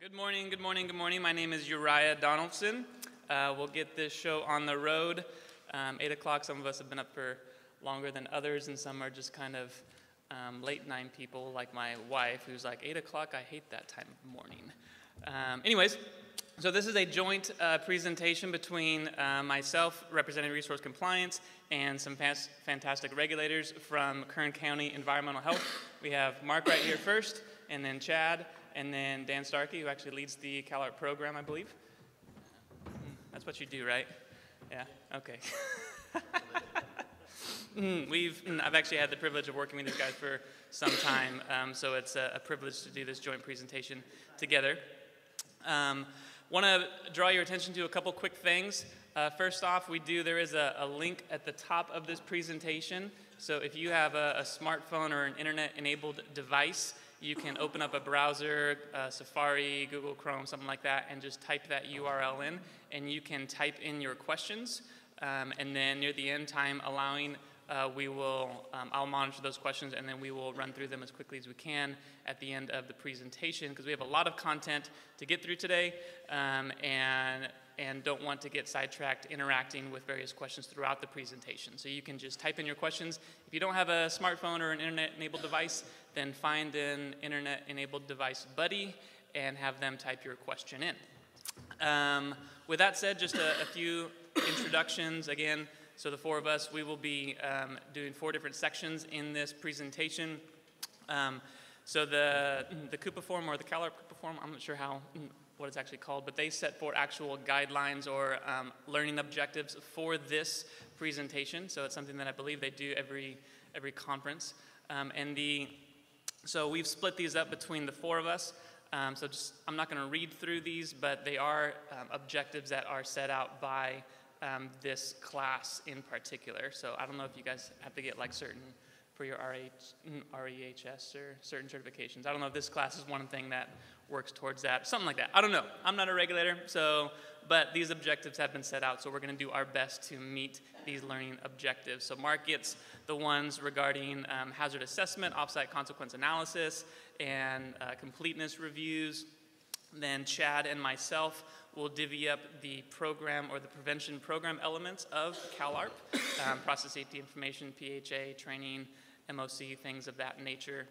Good morning, good morning, good morning. My name is Uriah Donaldson. Uh, we'll get this show on the road. Um, 8 o'clock, some of us have been up for longer than others, and some are just kind of um, late nine people, like my wife, who's like, 8 o'clock, I hate that time of morning. Um, anyways, so this is a joint uh, presentation between uh, myself, representing resource compliance, and some fantastic regulators from Kern County Environmental Health. We have Mark right here first, and then Chad, and then Dan Starkey, who actually leads the CalARP program, I believe. That's what you do, right? Yeah, okay. Hmm, we've, I've actually had the privilege of working with these guys for some time, um, so it's a, a, privilege to do this joint presentation together. Um, Want to draw your attention to a couple quick things. Uh, first off, we do, there is a, a, link at the top of this presentation. So if you have a, a smartphone or an internet enabled device, you can open up a browser, uh, Safari, Google Chrome, something like that, and just type that URL in, and you can type in your questions. Um, and then near the end time, allowing, uh, we will, um, I'll monitor those questions, and then we will run through them as quickly as we can at the end of the presentation, because we have a lot of content to get through today, um, and and don't want to get sidetracked interacting with various questions throughout the presentation. So you can just type in your questions. If you don't have a smartphone or an internet-enabled device, then find an internet-enabled device buddy and have them type your question in. Um, with that said, just a, a, few introductions. Again, so the four of us, we will be um, doing four different sections in this presentation. Um, so the, the CUPA form or the CalARP CUPA form, I'm not sure how what it's actually called, but they set forth actual guidelines or um, learning objectives for this presentation. So it's something that I believe they do every every conference. Um, and the so we've split these up between the four of us. Um, so just I'm not going to read through these, but they are um, objectives that are set out by um, this class in particular. So I don't know if you guys have to get like certain for your RH, REHS or certain certifications. I don't know if this class is one thing that works towards that, something like that. I don't know. I'm not a regulator, so but these objectives have been set out, so we're going to do our best to meet these learning objectives. So Mark gets the ones regarding um, hazard assessment, offsite consequence analysis, and uh, completeness reviews. Then Chad and myself will divvy up the program or the prevention program elements of CalARP, um, process safety information, PHA, training, MOC, things of that nature.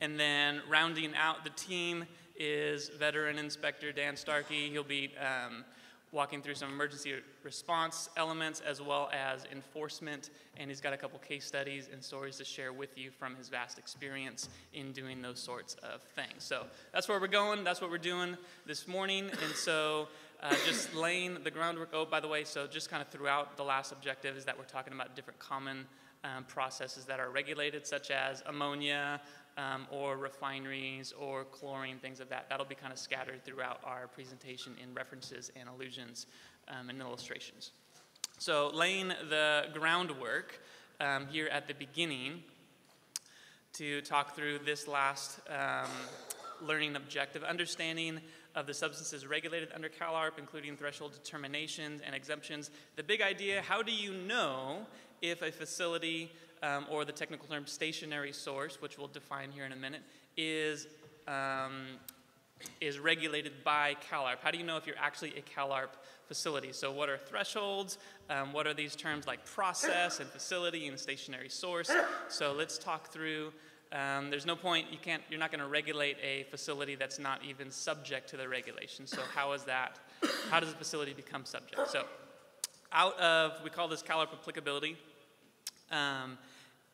And then rounding out the team is veteran inspector Dan Starkey. He'll be um, walking through some emergency response elements as well as enforcement, and he's got a couple case studies and stories to share with you from his vast experience in doing those sorts of things. So that's where we're going, that's what we're doing this morning, and so uh, just laying the groundwork. Oh, by the way, so just kind of throughout the last objective is that we're talking about different common um, processes that are regulated, such as ammonia, um, or refineries or chlorine, things of that. That'll be kind of scattered throughout our presentation in references and allusions um, and illustrations. So laying the groundwork um, here at the beginning to talk through this last um, learning objective, understanding of the substances regulated under CalARP, including threshold determinations and exemptions. The big idea, how do you know if a facility um, or the technical term stationary source, which we'll define here in a minute, is, um, is regulated by CalARP. How do you know if you're actually a CalARP facility? So what are thresholds? Um, what are these terms like process and facility and stationary source? So let's talk through um, there's no point, you can't, you're not going to regulate a facility that's not even subject to the regulation. So how is that, how does a facility become subject? So out of, we call this CalARP applicability. Um,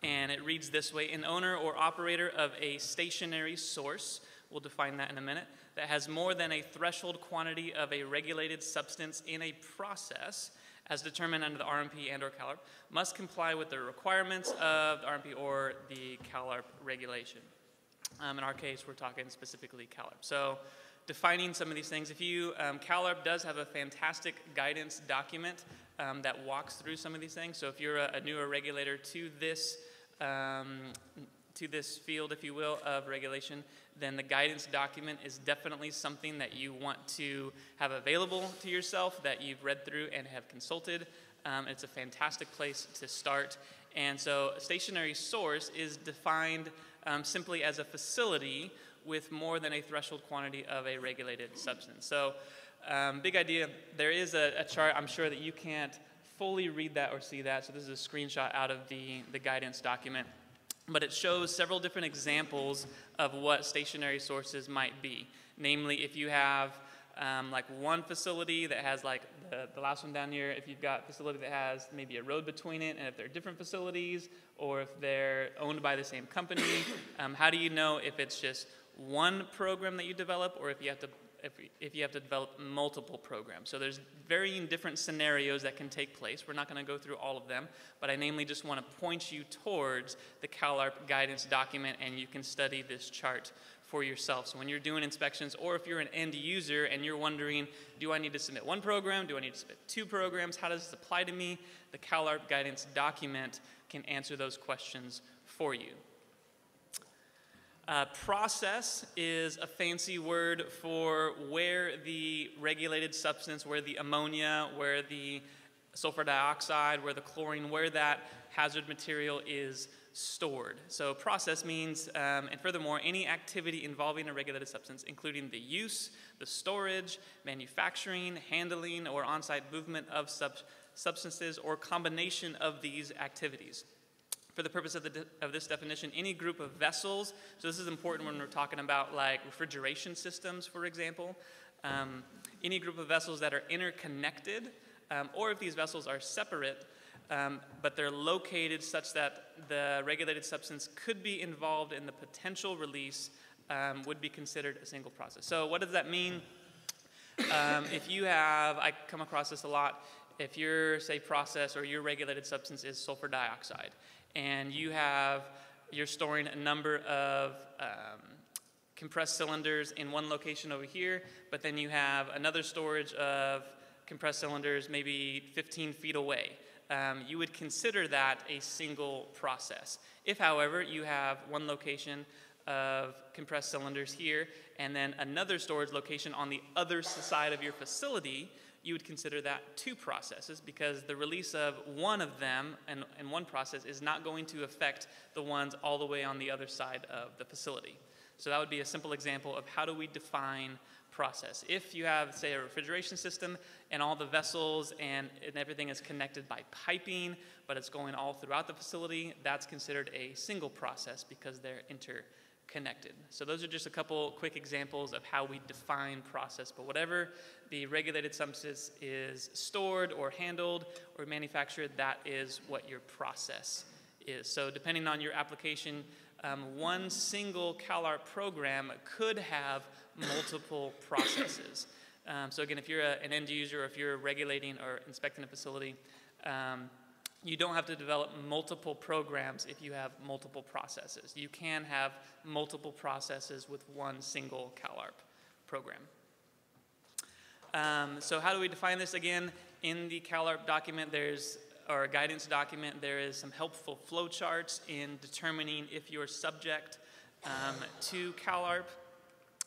and it reads this way An owner or operator of a stationary source, we'll define that in a minute, that has more than a threshold quantity of a regulated substance in a process as determined under the RMP and or CalARP must comply with the requirements of the RMP or the CalARP regulation. Um, in our case, we're talking specifically CalARP. So defining some of these things, if you, um, CalARP does have a fantastic guidance document um, that walks through some of these things. So if you're a, a newer regulator to this, um, to this field, if you will, of regulation, then the guidance document is definitely something that you want to have available to yourself, that you've read through and have consulted. Um, it's a fantastic place to start. And so a stationary source is defined um, simply as a facility with more than a threshold quantity of a regulated substance. So um, big idea, there is a, a chart, I'm sure that you can't fully read that or see that, so this is a screenshot out of the, the guidance document. But it shows several different examples of what stationary sources might be. Namely, if you have um, like one facility that has like the, the last one down here, if you've got facility that has maybe a road between it, and if they're different facilities, or if they're owned by the same company, um, how do you know if it's just one program that you develop, or if you have to if, if you have to develop multiple programs. So there's varying different scenarios that can take place. We're not going to go through all of them, but I namely just want to point you towards the CalARP guidance document, and you can study this chart for yourself. So when you're doing inspections, or if you're an end user and you're wondering, do I need to submit one program? Do I need to submit two programs? How does this apply to me? The CalARP guidance document can answer those questions for you. Uh, process is a fancy word for where the regulated substance, where the ammonia, where the sulfur dioxide, where the chlorine, where that hazard material is stored. So process means, um, and furthermore, any activity involving a regulated substance, including the use, the storage, manufacturing, handling, or on-site movement of sub substances or combination of these activities. For the purpose of, the of this definition, any group of vessels, so this is important when we're talking about like refrigeration systems, for example, um, any group of vessels that are interconnected, um, or if these vessels are separate, um, but they're located such that the regulated substance could be involved in the potential release um, would be considered a single process. So what does that mean? Um, if you have, I come across this a lot, if your, say, process or your regulated substance is sulfur dioxide, and you have, you're storing a number of um, compressed cylinders in one location over here, but then you have another storage of compressed cylinders maybe 15 feet away um, you would consider that a single process. If, however, you have one location of compressed cylinders here and then another storage location on the other side of your facility, you would consider that two processes because the release of one of them and, in one process is not going to affect the ones all the way on the other side of the facility. So that would be a simple example of how do we define process. If you have, say, a refrigeration system and all the vessels and, and everything is connected by piping, but it's going all throughout the facility, that's considered a single process because they're interconnected. So those are just a couple quick examples of how we define process. But whatever the regulated substance is stored or handled or manufactured, that is what your process is. So depending on your application, um, one single CalARP program could have multiple processes. Um, so again, if you're a, an end user or if you're regulating or inspecting a facility, um, you don't have to develop multiple programs if you have multiple processes. You can have multiple processes with one single CalARP program. Um, so how do we define this again? In the CalARP document, there's or guidance document, there is some helpful flowcharts in determining if you're subject um, to CalARP.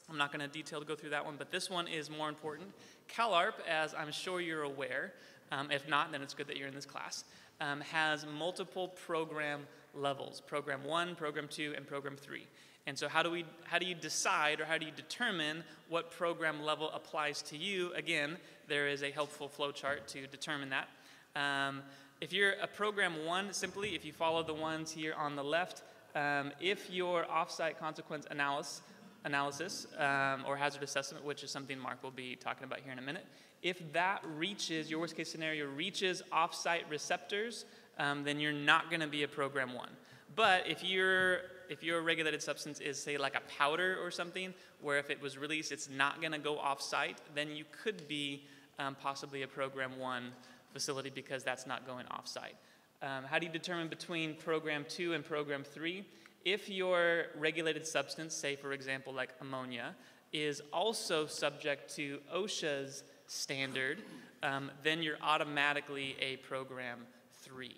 I'm not going to detail to go through that one, but this one is more important. CalARP, as I'm sure you're aware, um, if not, then it's good that you're in this class, um, has multiple program levels, program one, program two, and program three. And so how do, we, how do you decide or how do you determine what program level applies to you? Again, there is a helpful flow chart to determine that. Um, if you're a program one, simply, if you follow the ones here on the left, um, if your offsite consequence analysis analysis um, or hazard assessment, which is something Mark will be talking about here in a minute, if that reaches, your worst case scenario reaches offsite receptors, um, then you're not going to be a program one. But if your if your regulated substance is say like a powder or something, where if it was released, it's not going to go off-site, then you could be um, possibly a program one facility because that's not going off-site. Um, how do you determine between program two and program three? if your regulated substance, say for example like ammonia, is also subject to OSHA's standard, um, then you're automatically a program three.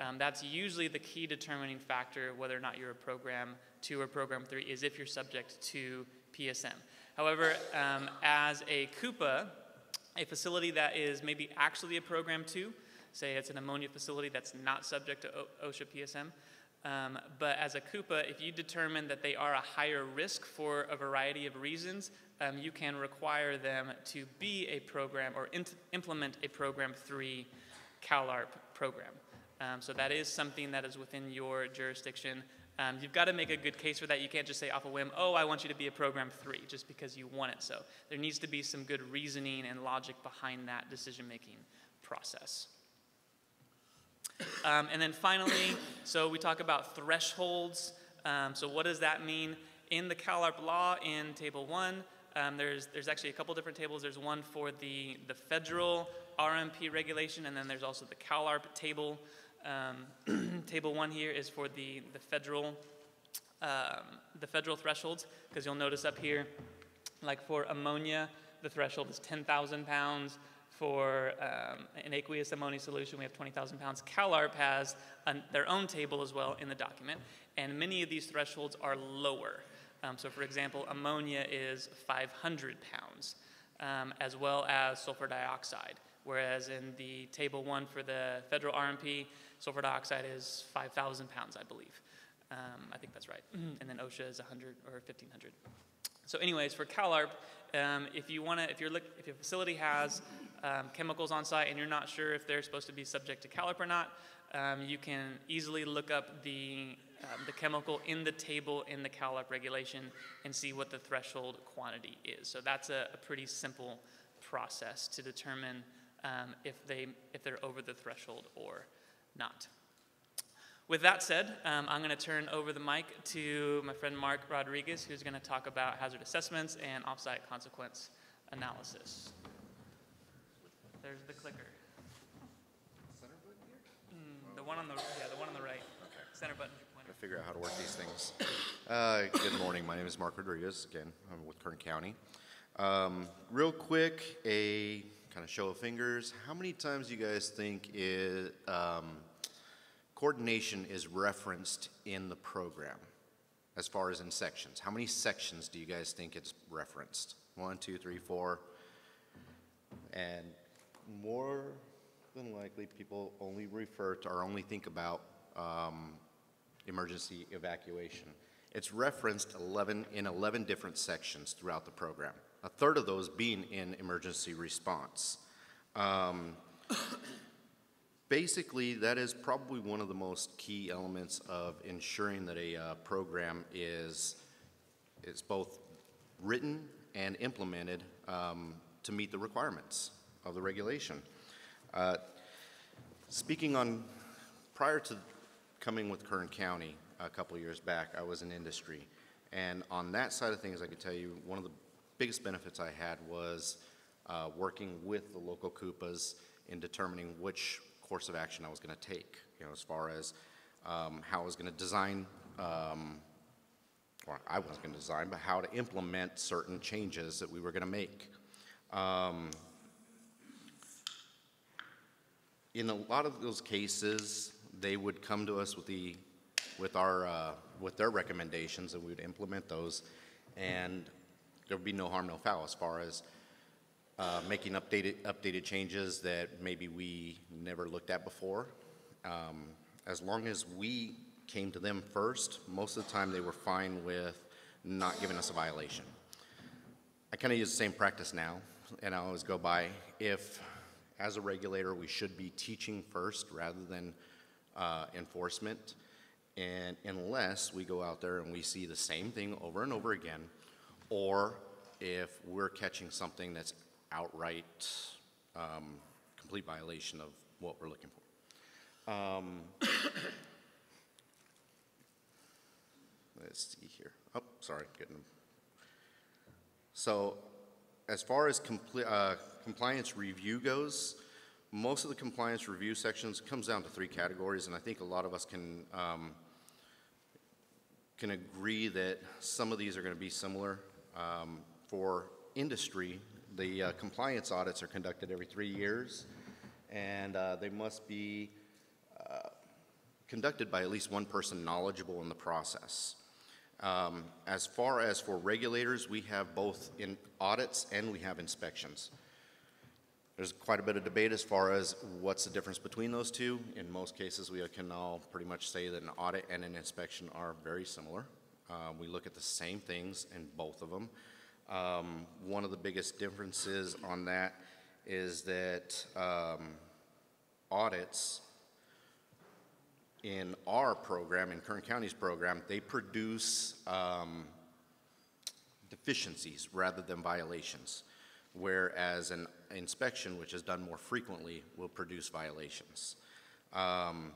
Um, that's usually the key determining factor whether or not you're a program two or program three is if you're subject to PSM. However, um, as a CUPA, a facility that is maybe actually a program two, say it's an ammonia facility that's not subject to OSHA PSM, Um, but as a CUPA, if you determine that they are a higher risk for a variety of reasons, um, you can require them to be a program or implement a program 3 CalARP program. Um, so that is something that is within your jurisdiction. Um, you've got to make a good case for that. You can't just say off a whim, oh, I want you to be a program three, just because you want it so. There needs to be some good reasoning and logic behind that decision making process. Um, and then finally, so we talk about thresholds. Um, so what does that mean? In the CalARP law in Table 1, um, there's, there's actually a couple different tables. There's one for the, the federal RMP regulation, and then there's also the CalARP table. Um, table 1 here is for the, the federal um, the federal thresholds, because you'll notice up here, like for ammonia, the threshold is 10,000 pounds. For um, an aqueous ammonia solution, we have 20,000 pounds. CalARP has an, their own table as well in the document, and many of these thresholds are lower. Um, so for example, ammonia is 500 pounds, um, as well as sulfur dioxide, whereas in the table one for the federal RMP, sulfur dioxide is 5,000 pounds, I believe. Um, I think that's right. And then OSHA is 100 or 1,500. So anyways, for CalARP, um, if you want to, if, you're if your facility has um, chemicals on site and you're not sure if they're supposed to be subject to CalARP or not, um, you can easily look up the, um, the chemical in the table in the CalARP regulation and see what the threshold quantity is. So that's a, a pretty simple process to determine um, if, they, if they're over the threshold or not. With that said, um, I'm going to turn over the mic to my friend Mark Rodriguez, who's going to talk about hazard assessments and offsite consequence analysis. There's the clicker. Center button here? Mm, the one on the yeah, the one on the right. Okay. Center button. Figure out how to work these things. Uh, good morning. My name is Mark Rodriguez. Again, I'm with Kern County. Um, real quick, a kind of show of fingers. How many times do you guys think it, um, coordination is referenced in the program as far as in sections? How many sections do you guys think it's referenced? One, two, three, four. And more than likely, people only refer to or only think about um, emergency evacuation. It's referenced 11, in 11 different sections throughout the program, a third of those being in emergency response. Um, basically, that is probably one of the most key elements of ensuring that a uh, program is, is both written and implemented um, to meet the requirements of the regulation. Uh, speaking on, prior to coming with Kern County a couple years back, I was in industry. And on that side of things, I could tell you one of the biggest benefits I had was uh, working with the local CUPAs in determining which course of action I was going to take, you know, as far as um, how I was going to design, um, or I wasn't going to design, but how to implement certain changes that we were going to make. Um, in a lot of those cases, they would come to us with the, with our, uh, with their recommendations, and we would implement those, and there would be no harm, no foul as far as uh, making updated, updated changes that maybe we never looked at before. Um, as long as we came to them first, most of the time they were fine with not giving us a violation. I kind of use the same practice now, and I always go by if, as a regulator, we should be teaching first rather than uh, enforcement. And unless we go out there and we see the same thing over and over again, or if we're catching something that's outright um, complete violation of what we're looking for. Um, let's see here. Oh, sorry, getting them. So, as far as compli uh, compliance review goes, most of the compliance review sections comes down to three categories, and I think a lot of us can um, can agree that some of these are going to be similar. Um, for industry, the uh, compliance audits are conducted every three years, and uh, they must be uh, conducted by at least one person knowledgeable in the process. Um, as far as for regulators, we have both in audits and we have inspections. There's quite a bit of debate as far as what's the difference between those two. In most cases, we can all pretty much say that an audit and an inspection are very similar. Uh, We look at the same things in both of them. Um, One of the biggest differences on that is that um, audits in our program, in Kern County's program, they produce um, deficiencies rather than violations, whereas an inspection, which is done more frequently, will produce violations. Um,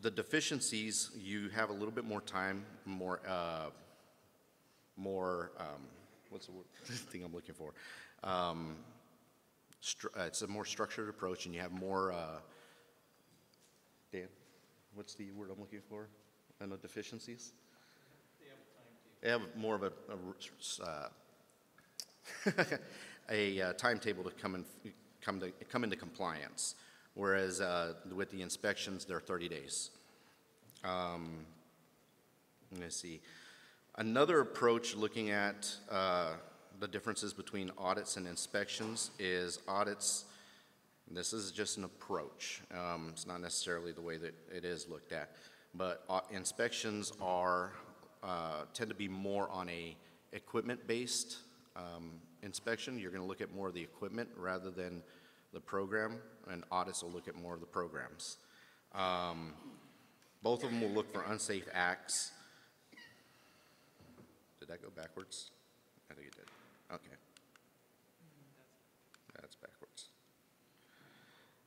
The deficiencies, you have a little bit more time, more, uh, more, um, what's the word, thing I'm looking for? Um, uh, It's a more structured approach, and you have more, uh, Dan, what's the word I'm looking for? I know deficiencies? They have more of a. uh, a uh, timetable to come in, come to, come into compliance, whereas uh, with the inspections, they're 30 days. Um, Let's see. Another approach looking at uh, the differences between audits and inspections is audits, this is just an approach. Um, It's not necessarily the way that it is looked at. But uh, inspections are, uh, tend to be more on a equipment-based um, inspection. You're going to look at more of the equipment rather than the program, and audits will look at more of the programs. Um, Both of them will look for unsafe acts. Did that go backwards? I think it did. Okay. That's backwards.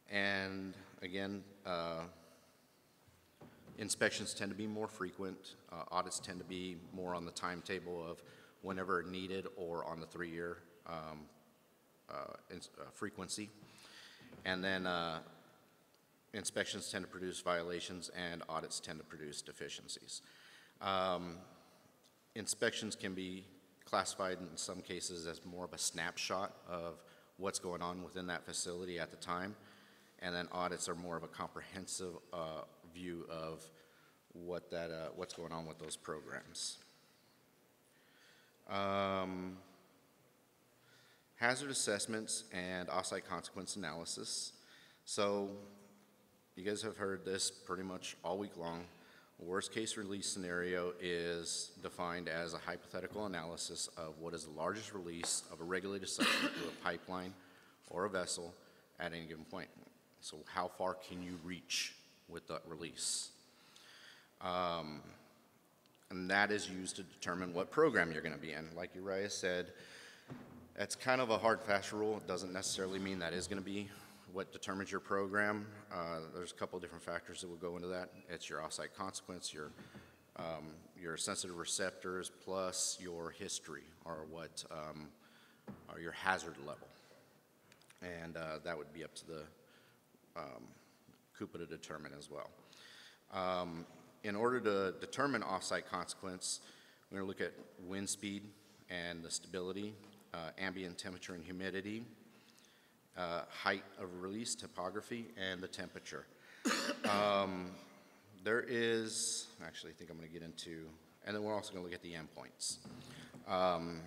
And again, uh, inspections tend to be more frequent. Uh, Audits tend to be more on the timetable of whenever needed or on the three-year um, uh, uh, frequency. And then uh, inspections tend to produce violations and audits tend to produce deficiencies. Um, Inspections can be classified in some cases as more of a snapshot of what's going on within that facility at the time. And then audits are more of a comprehensive uh, view of what that, uh, what's going on with those programs. Um, Hazard assessments and off-site consequence analysis. So you guys have heard this pretty much all week long. Worst-case release scenario is defined as a hypothetical analysis of what is the largest release of a regulated substance through a pipeline or a vessel at any given point. So how far can you reach with that release? Um, And that is used to determine what program you're going to be in. Like Uriah said, that's kind of a hard, fast rule. It doesn't necessarily mean that is going to be what determines your program. Uh, There's a couple different factors that will go into that. It's your off-site consequence, your, um, your sensitive receptors, plus your history, or what, um, your hazard level. And uh, that would be up to the um, CUPA to determine as well. Um, In order to determine off-site consequence, we're going to look at wind speed and the stability, uh, ambient temperature and humidity, uh, height of release, topography, and the temperature. Um, There is, actually, I think I'm going to get into, and then we're also going to look at the endpoints. Um,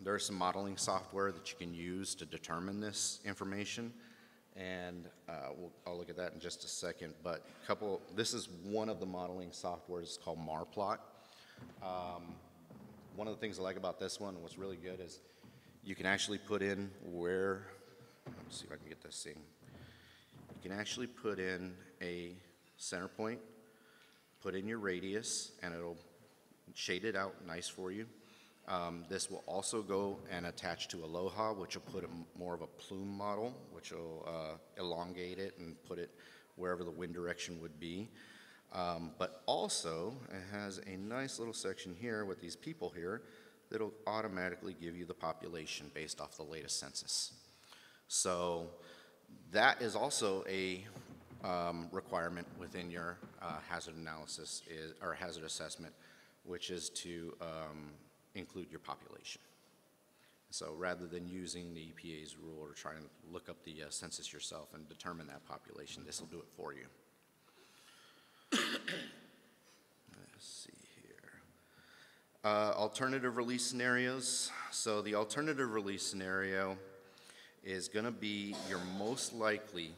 There is some modeling software that you can use to determine this information, and uh, we'll, I'll look at that in just a second. But a couple, this is one of the modeling softwares, called MARPLOT. Um, One of the things I like about this one, what's really good, is you can actually put in where, let me see if I can get this thing. You can actually put in a center point, put in your radius, and it'll shade it out nice for you. Um, This will also go and attach to Aloha, which will put m- more of a plume model, which will uh, elongate it and put it wherever the wind direction would be. Um, But also, it has a nice little section here with these people here that'll automatically give you the population based off the latest census. So that is also a um, requirement within your uh, hazard analysis is, or hazard assessment, which is to um, include your population. So rather than using the EPA's rule or trying to look up the uh, census yourself and determine that population, this will do it for you. Let's see here. Uh, Alternative release scenarios. So the alternative release scenario is gonna be your most likely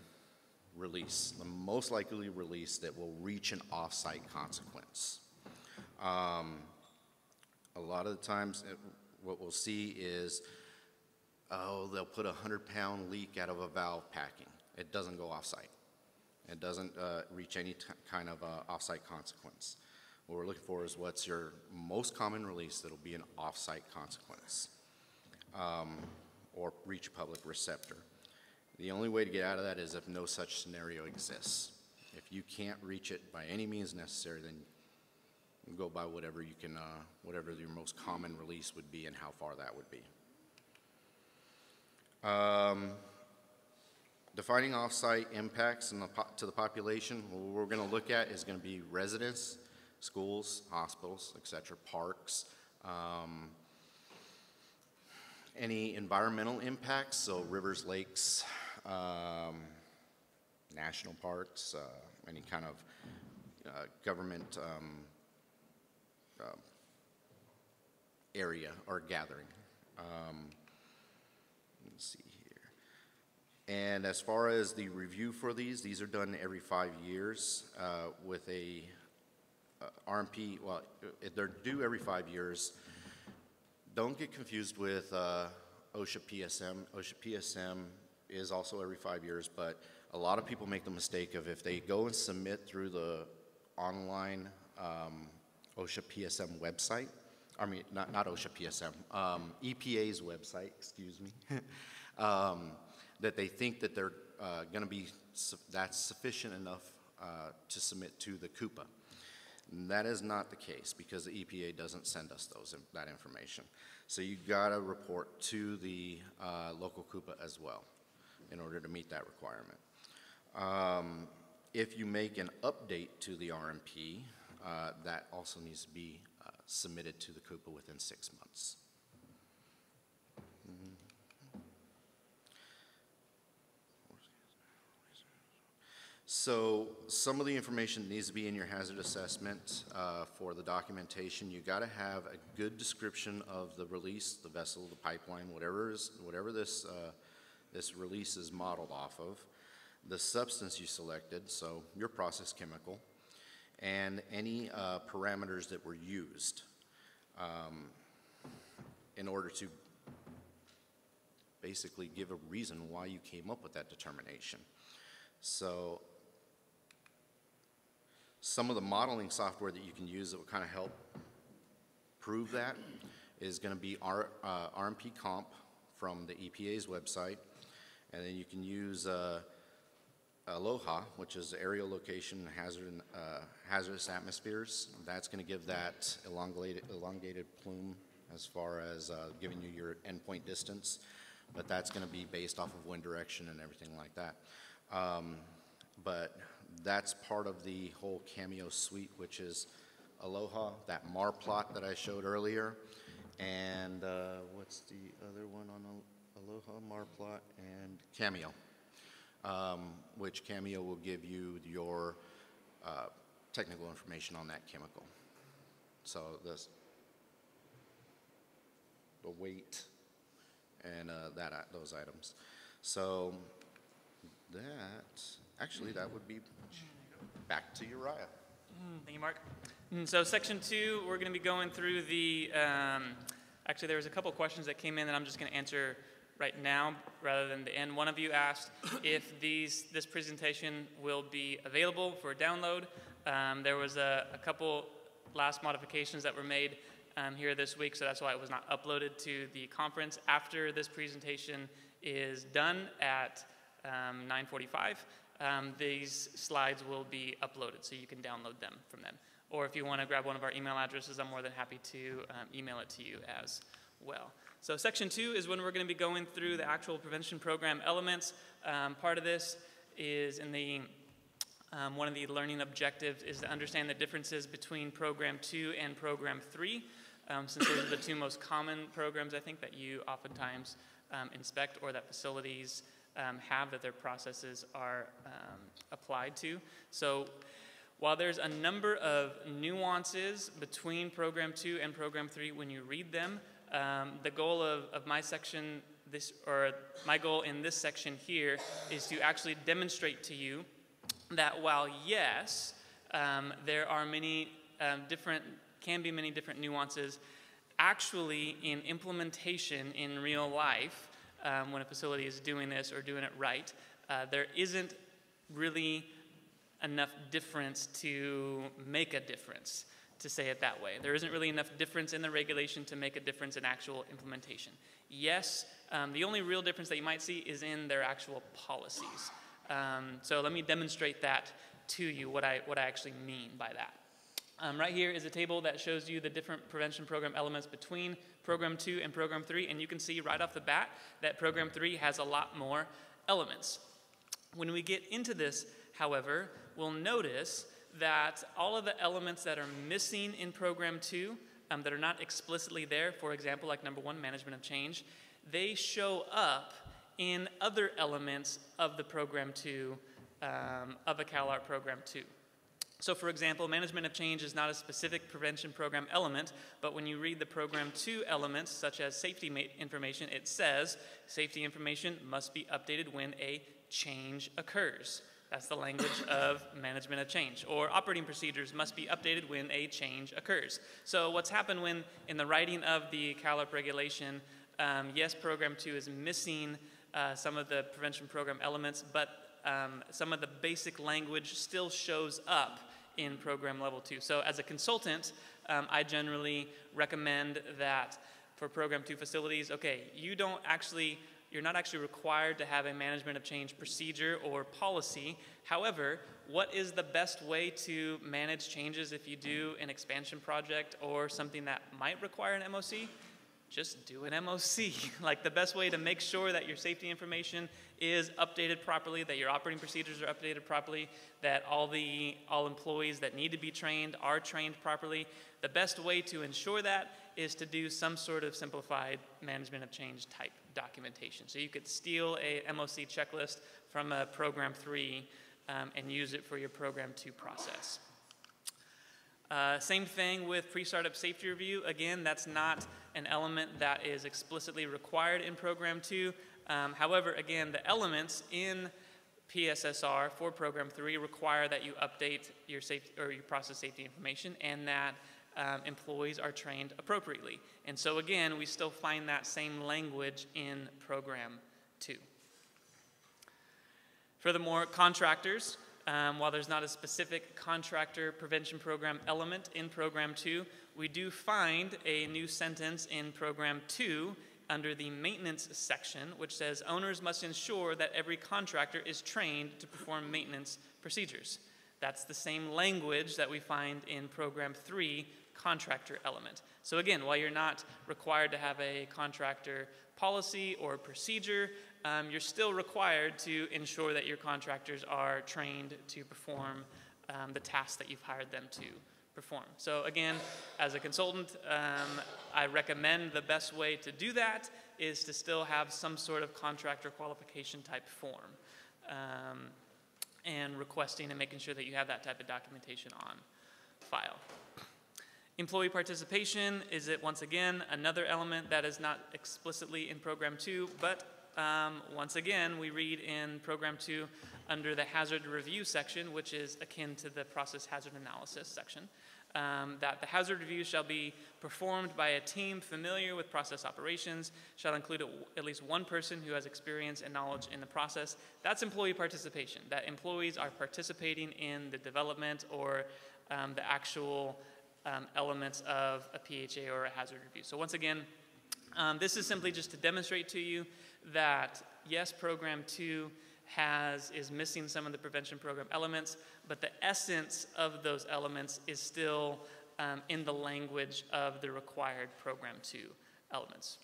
release, the most likely release that will reach an offsite consequence. Um, a lot of the times, uh, what we'll see is, oh, they'll put a hundred-pound leak out of a valve packing. It doesn't go off-site. It doesn't uh, reach any kind of uh, off-site consequence. What we're looking for is what's your most common release that'll be an off-site consequence um, or reach a public receptor. The only way to get out of that is if no such scenario exists. If you can't reach it by any means necessary, then go by whatever you can, uh, whatever your most common release would be and how far that would be. Um, Defining off-site impacts the to the population, what we're going to look at is going to be residents, schools, hospitals, et cetera, parks, um, any environmental impacts, so rivers, lakes, um, national parks, uh, any kind of uh, government um, uh, area or gathering. Um, Let's see here. And as far as the review for these, these are done every five years uh, with a uh, RMP, well, they're due every five years. Don't get confused with uh, OSHA PSM. OSHA PSM is also every five years, but a lot of people make the mistake of if they go and submit through the online um, OSHA PSM website, I mean, not, not OSHA PSM, um, EPA's website, excuse me, um, that they think that they're uh, going to be, su- that's sufficient enough uh, to submit to the CUPA. And That is not the case because the EPA doesn't send us those, that information. So you gotta report to the uh, local CUPA as well in order to meet that requirement. Um, If you make an update to the RMP, uh, that also needs to be uh, submitted to the CUPA within six months. So some of the information needs to be in your hazard assessment uh, for the documentation. You got to have a good description of the release, the vessel, the pipeline, whatever is, whatever this, uh, this release is modeled off of, the substance you selected, so your process chemical, and any uh, parameters that were used um, in order to basically give a reason why you came up with that determination. So some of the modeling software that you can use that will kind of help prove that is going to be R, uh, RMP Comp from the EPA's website. And then you can use uh, Aloha, which is Areal Location Hazard, uh, Hazardous Atmospheres. That's going to give that elongated, elongated plume as far as uh, giving you your endpoint distance. But that's going to be based off of wind direction and everything like that. Um, but that's part of the whole Cameo suite, which is Aloha, that MARPLOT that I showed earlier, and uh, what's the other one on Aloha, MAR plot, and Cameo, um, which Cameo will give you your uh, technical information on that chemical. So this, the weight and uh, that, those items. So that, actually, that would be back to Uriah. Thank you, Mark. Mm, So section two, we're going to be going through the, um, actually, there was a couple questions that came in that I'm just going to answer right now rather than the end. One of you asked if these, this presentation will be available for download. Um, There was a, a couple last modifications that were made um, here this week, so that's why it was not uploaded to the conference. After this presentation is done at um, 9:45, um, these slides will be uploaded, so you can download them from them. Or if you want to grab one of our email addresses, I'm more than happy to um, email it to you as well. So section two is when we're going to be going through the actual prevention program elements. Um, part of this is in the um, one of the learning objectives is to understand the differences between program two and program three, um, since those are the two most common programs I think that you oftentimes um, inspect or that facilities um, have that their processes are um, applied to. So while there's a number of nuances between program two and program three when you read them, um, the goal of, of my section this, or my goal in this section here is to actually demonstrate to you that while yes, um, there are many um, different, can be many different nuances, actually in implementation in real life, um, when a facility is doing this or doing it right, uh, there isn't really enough difference to make a difference, to say it that way. There isn't really enough difference in the regulation to make a difference in actual implementation. Yes, um, the only real difference that you might see is in their actual policies. Um, so let me demonstrate that to you, what I, what I actually mean by that. Um, right here is a table that shows you the different prevention program elements between Program 2 and Program 3, and you can see right off the bat that Program 3 has a lot more elements. When we get into this, however, we'll notice that all of the elements that are missing in Program 2, um, that are not explicitly there, for example, like number one, management of change, they show up in other elements of the Program 2, um, of a CalARP Program 2. So for example, management of change is not a specific prevention program element, but when you read the program two elements, such as safety information, it says safety information must be updated when a change occurs. That's the language of management of change. Or operating procedures must be updated when a change occurs. So what's happened when, in the writing of the CalARP regulation, um, yes, program two is missing uh, some of the prevention program elements, but um, some of the basic language still shows up in program level two. So as a consultant, um, I generally recommend that for program two facilities, okay, you don't actually you're not actually required to have a management of change procedure or policy. However, what is the best way to manage changes if you do an expansion project or something that might require an MOC? Just do an MOC. like the best way to make sure that your safety information is updated properly, that your operating procedures are updated properly, that all the all employees that need to be trained are trained properly. The best way to ensure that is to do some sort of simplified management of change type documentation. So you could steal a MOC checklist from a program three um, and use it for your program two process. Uh, same thing with pre-startup safety review. Again, that's not an element that is explicitly required in program two. Um, however, again, the elements in PSSR for program three require that you update your safety or your process safety information and that um, employees are trained appropriately. And so again, we still find that same language in Program 2. Furthermore, contractors, um, while there's not a specific contractor prevention program element in Program 2, we do find a new sentence in Program 2 under the maintenance section, which says owners must ensure that every contractor is trained to perform maintenance procedures. That's the same language that we find in Program 3 contractor element. So again, while you're not required to have a contractor policy or procedure, um, you're still required to ensure that your contractors are trained to perform um, the tasks that you've hired them to perform. So again, as a consultant, um, I recommend the best way to do that is to still have some sort of contractor qualification type form um, and requesting and making sure that you have that type of documentation on file. Employee participation is it once again another element that is not explicitly in program two, but um, once again we read in program two under the hazard review section, which is akin to the process hazard analysis section, um, that the hazard review shall be performed by a team familiar with process operations, shall include at least one person who has experience and knowledge in the process. That's employee participation, that employees are participating in the development or um, the actual um, elements of a PHA or a hazard review. So once again, um, this is simply just to demonstrate to you that yes, program two has, is missing some of the prevention program elements, but the essence of those elements is still um, in the language of the required program two elements.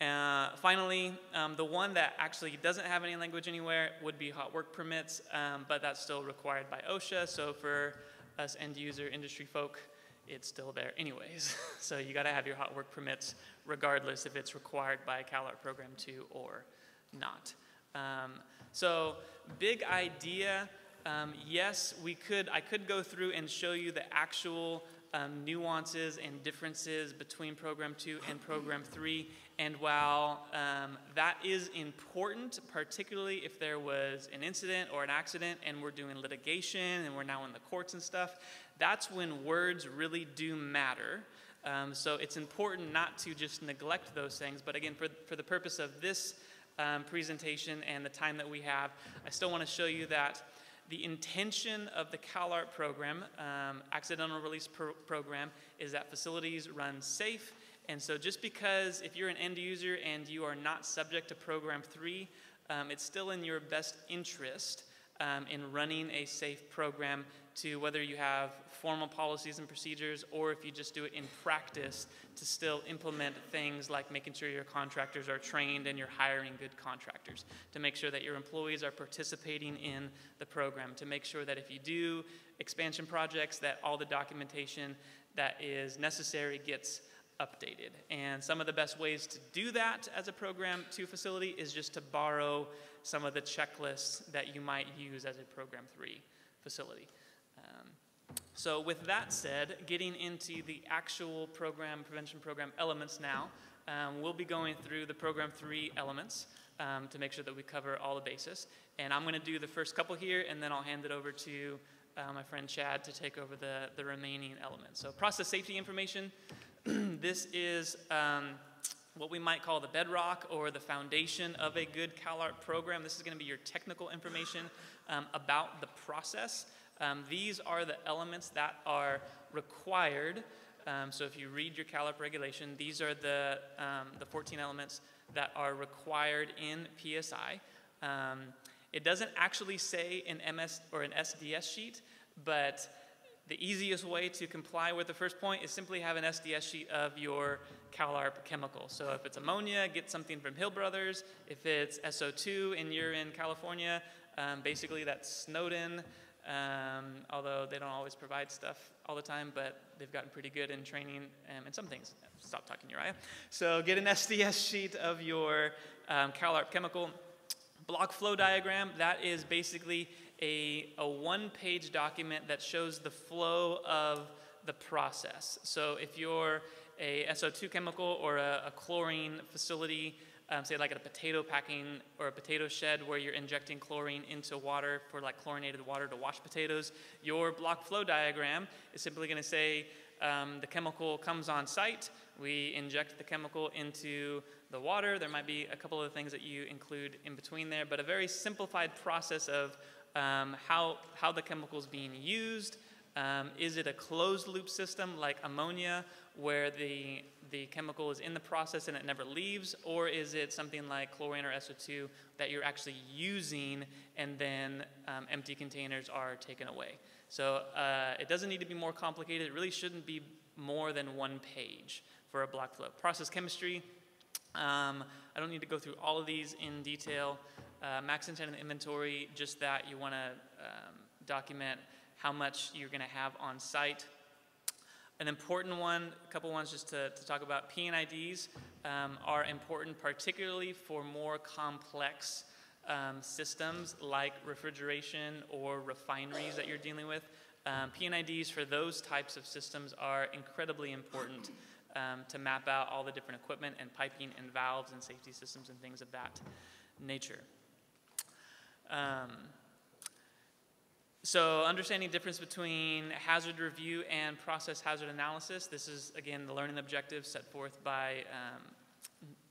Uh, finally, um, the one that actually doesn't have any language anywhere would be hot work permits, um, but that's still required by OSHA. So for us end user industry folk, it's still there anyways. so you got to have your hot work permits regardless if it's required by CalARP Program 2 or not. Um, so big idea, um, yes, we could, I could go through and show you the actual um, nuances and differences between Program 2 and Program 3. And while um, that is important, particularly if there was an incident or an accident and we're doing litigation and we're now in the courts and stuff, that's when words really do matter. Um, so it's important not to just neglect those things. But again, for, for the purpose of this um, presentation and the time that we have, I still want to show you that the intention of the CalARP program, um, accidental release pro program, is that facilities run safe. And so just because if you're an end user and you are not subject to program three, um, it's still in your best interest um, in running a safe program to whether you have formal policies and procedures or if you just do it in practice to still implement things like making sure your contractors are trained and you're hiring good contractors, to make sure that your employees are participating in the program, to make sure that if you do expansion projects that all the documentation that is necessary gets updated. And some of the best ways to do that as a program two facility is just to borrow some of the checklists that you might use as a program three facility. Um, so with that said, getting into the actual program, prevention program elements now, um, we'll be going through the program three elements um, to make sure that we cover all the bases. And I'm gonna do the first couple here and then I'll hand it over to uh, my friend Chad to take over the, the remaining elements. So process safety information, this is um, what we might call the bedrock or the foundation of a good CalARP program. This is going to be your technical information um, about the process. Um, these are the elements that are required. Um, so if you read your CalARP regulation, these are the, um, the 14 elements that are required in PSI. Um, it doesn't actually say in MS or an SDS sheet, but the easiest way to comply with the first point is simply have an SDS sheet of your CalARP chemical. So if it's ammonia, get something from Hill Brothers. If it's SO2 and you're in California, um, basically that's Snowden, um, although they don't always provide stuff all the time, but they've gotten pretty good in training um, and some things. Stop talking, Uriah. So get an SDS sheet of your um, CalARP chemical. Block flow diagram, that is basically a, a one-page document that shows the flow of the process. So if you're a SO2 chemical or a, a chlorine facility, um, say like at a potato packing or a potato shed where you're injecting chlorine into water for like chlorinated water to wash potatoes, your block flow diagram is simply going to say um, the chemical comes on site, we inject the chemical into the water. There might be a couple of things that you include in between there, but a very simplified process of um, how, how the chemical is being used. Um, is it a closed loop system like ammonia where the, the chemical is in the process and it never leaves? Or is it something like chlorine or SO2 that you're actually using and then um, empty containers are taken away? So uh, it doesn't need to be more complicated. It really shouldn't be more than one page for a block flow. Process chemistry, um, I don't need to go through all of these in detail. Uh, max intent inventory, just that you want to um, document how much you're going to have on site. An important one, a couple ones just to, to talk about, P&IDs um, are important particularly for more complex um, systems like refrigeration or refineries that you're dealing with. Um, P&IDs for those types of systems are incredibly important um, to map out all the different equipment and piping and valves and safety systems and things of that nature. Um, so understanding difference between hazard review and process hazard analysis. This is, again, the learning objective set forth by, um,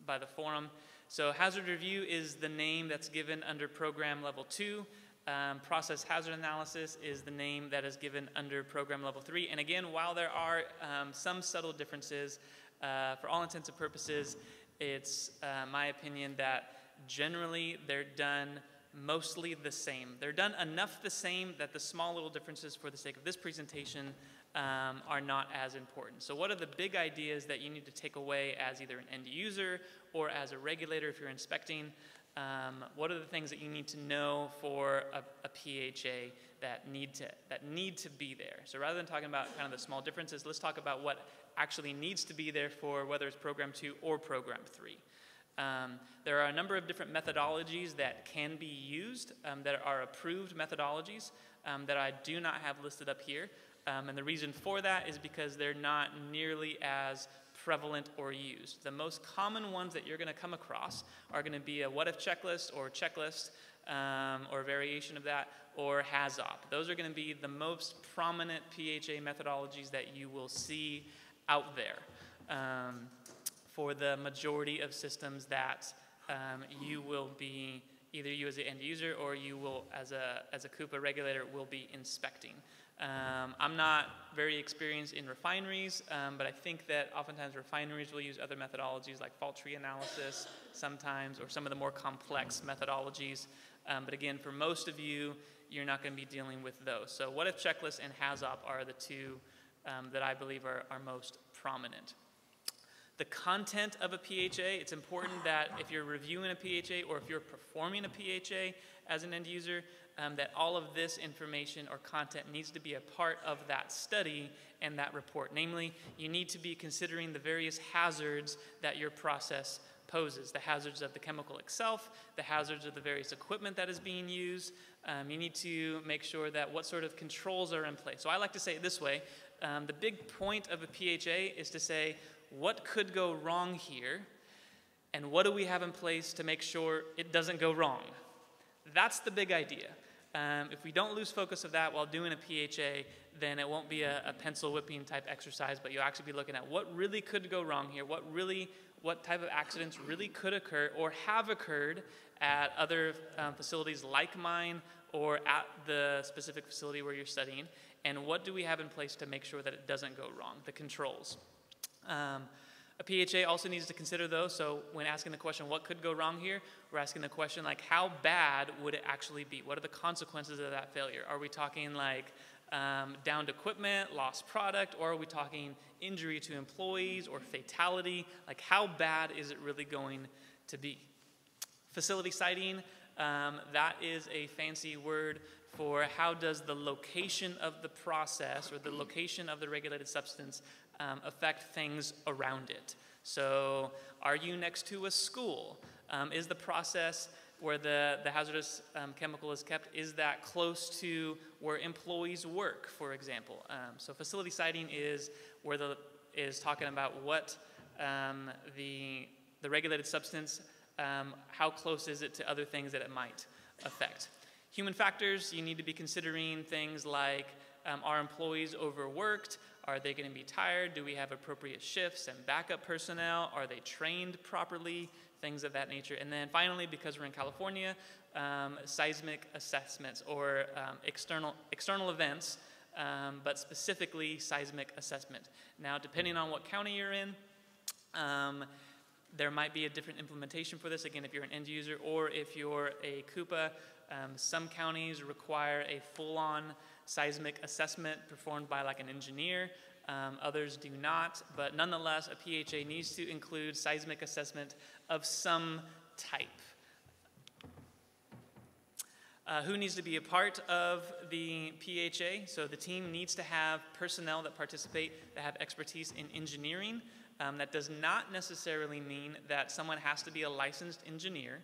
by the forum. So hazard review is the name that's given under program level two. Um, process hazard analysis is the name that is given under program level three. And again, while there are um, some subtle differences, uh, for all intents and purposes, it's uh, my opinion that generally they're done mostly the same. They're done enough the same that the small little differences for the sake of this presentation um, are not as important. So what are the big ideas that you need to take away as either an end user or as a regulator if you're inspecting? Um, what are the things that you need to know for a, a, PHA that need to that need to be there? So rather than talking about kind of the small differences, let's talk about what actually needs to be there for whether it's program two or program three. Um, there are a number of different methodologies that can be used um, that are approved methodologies um, that I do not have listed up here. Um, and the reason for that is because they're not nearly as prevalent or used. The most common ones that you're going to come across are going to be a what if checklist or checklist um, or variation of that or HAZOP. Those are going to be the most prominent PHA methodologies that you will see out there um, for the majority of systems that um, you will be either you as the end user or you will as a as a CUPA regulator will be inspecting. Um, I'm not very experienced in refineries, um, but I think that oftentimes refineries will use other methodologies like fault tree analysis sometimes, or some of the more complex methodologies. Um, but again, for most of you, you're not going to be dealing with those. So what if checklist and HAZOP are the two um, that I believe are, are most prominent. The content of a PHA, it's important that if you're reviewing a PHA or if you're performing a PHA as an end user, um, that all of this information or content needs to be a part of that study and that report. Namely, you need to be considering the various hazards that your process poses the hazards of the chemical itself, the hazards of the various equipment that is being used. Um, you need to make sure that what sort of controls are in place. So I like to say it this way um, the big point of a PHA is to say, what could go wrong here, and what do we have in place to make sure it doesn't go wrong? That's the big idea. Um, if we don't lose focus of that while doing a PHA, then it won't be a, a, pencil whipping type exercise, but you'll actually be looking at what really could go wrong here, what really, what type of accidents really could occur or have occurred at other um, facilities like mine or at the specific facility where you're studying, and what do we have in place to make sure that it doesn't go wrong, the controls. Um, a PHA also needs to consider though, So when asking the question, what could go wrong here, we're asking the question like, how bad would it actually be? What are the consequences of that failure? Are we talking like um, downed equipment, lost product, or are we talking injury to employees or fatality? Like, how bad is it really going to be? Facility siting, um, that is a fancy word for how does the location of the process or the location of the regulated substance um, affect things around it. So, are you next to a school? Um, is the process where the, the hazardous um, chemical is kept, is that close to where employees work, for example? Um, so, facility siting is where the is talking about what um, the, the regulated substance, um, how close is it to other things that it might affect. Human factors, you need to be considering things like um, are employees overworked? Are they going to be tired? Do we have appropriate shifts and backup personnel? Are they trained properly? Things of that nature. And then finally, because we're in California, um, seismic assessments or um, external, external events, um, but specifically seismic assessment. Now, depending on what county you're in, um, there might be a different implementation for this, again, if you're an end user or if you're a CUPA. Um, some counties require a full-on seismic assessment performed by like an engineer. Um, others do not, but nonetheless, a PHA needs to include seismic assessment of some type. Uh, who needs to be a part of the PHA? So the team needs to have personnel that participate that have expertise in engineering. Um, that does not necessarily mean that someone has to be a licensed engineer.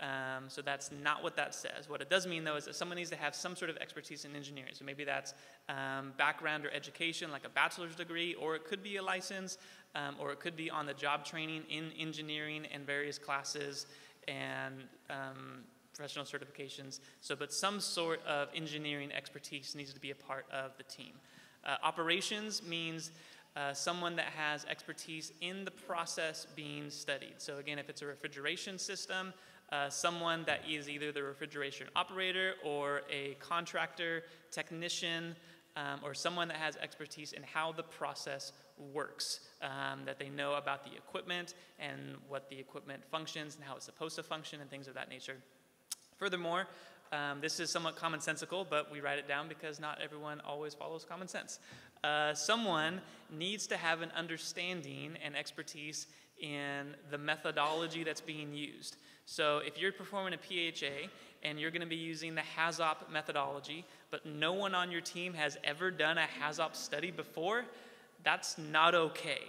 Um, so that's not what that says. What it does mean, though, is that someone needs to have some sort of expertise in engineering. So maybe that's um, background or education, like a bachelor's degree, or it could be a license, um, or it could be on the job training in engineering and various classes and um, professional certifications. So, but some sort of engineering expertise needs to be a part of the team. Uh, operations means uh, someone that has expertise in the process being studied. So again, if it's a refrigeration system, uh, someone that is either the refrigeration operator or a contractor, technician, um, or someone that has expertise in how the process works, um, that they know about the equipment and what the equipment functions and how it's supposed to function and things of that nature. Furthermore, um, this is somewhat commonsensical, but we write it down because not everyone always follows common sense. Uh, someone needs to have an understanding and expertise in the methodology that's being used. So if you're performing a PHA and you're going to be using the HAZOP methodology, but no one on your team has ever done a HAZOP study before, that's not okay.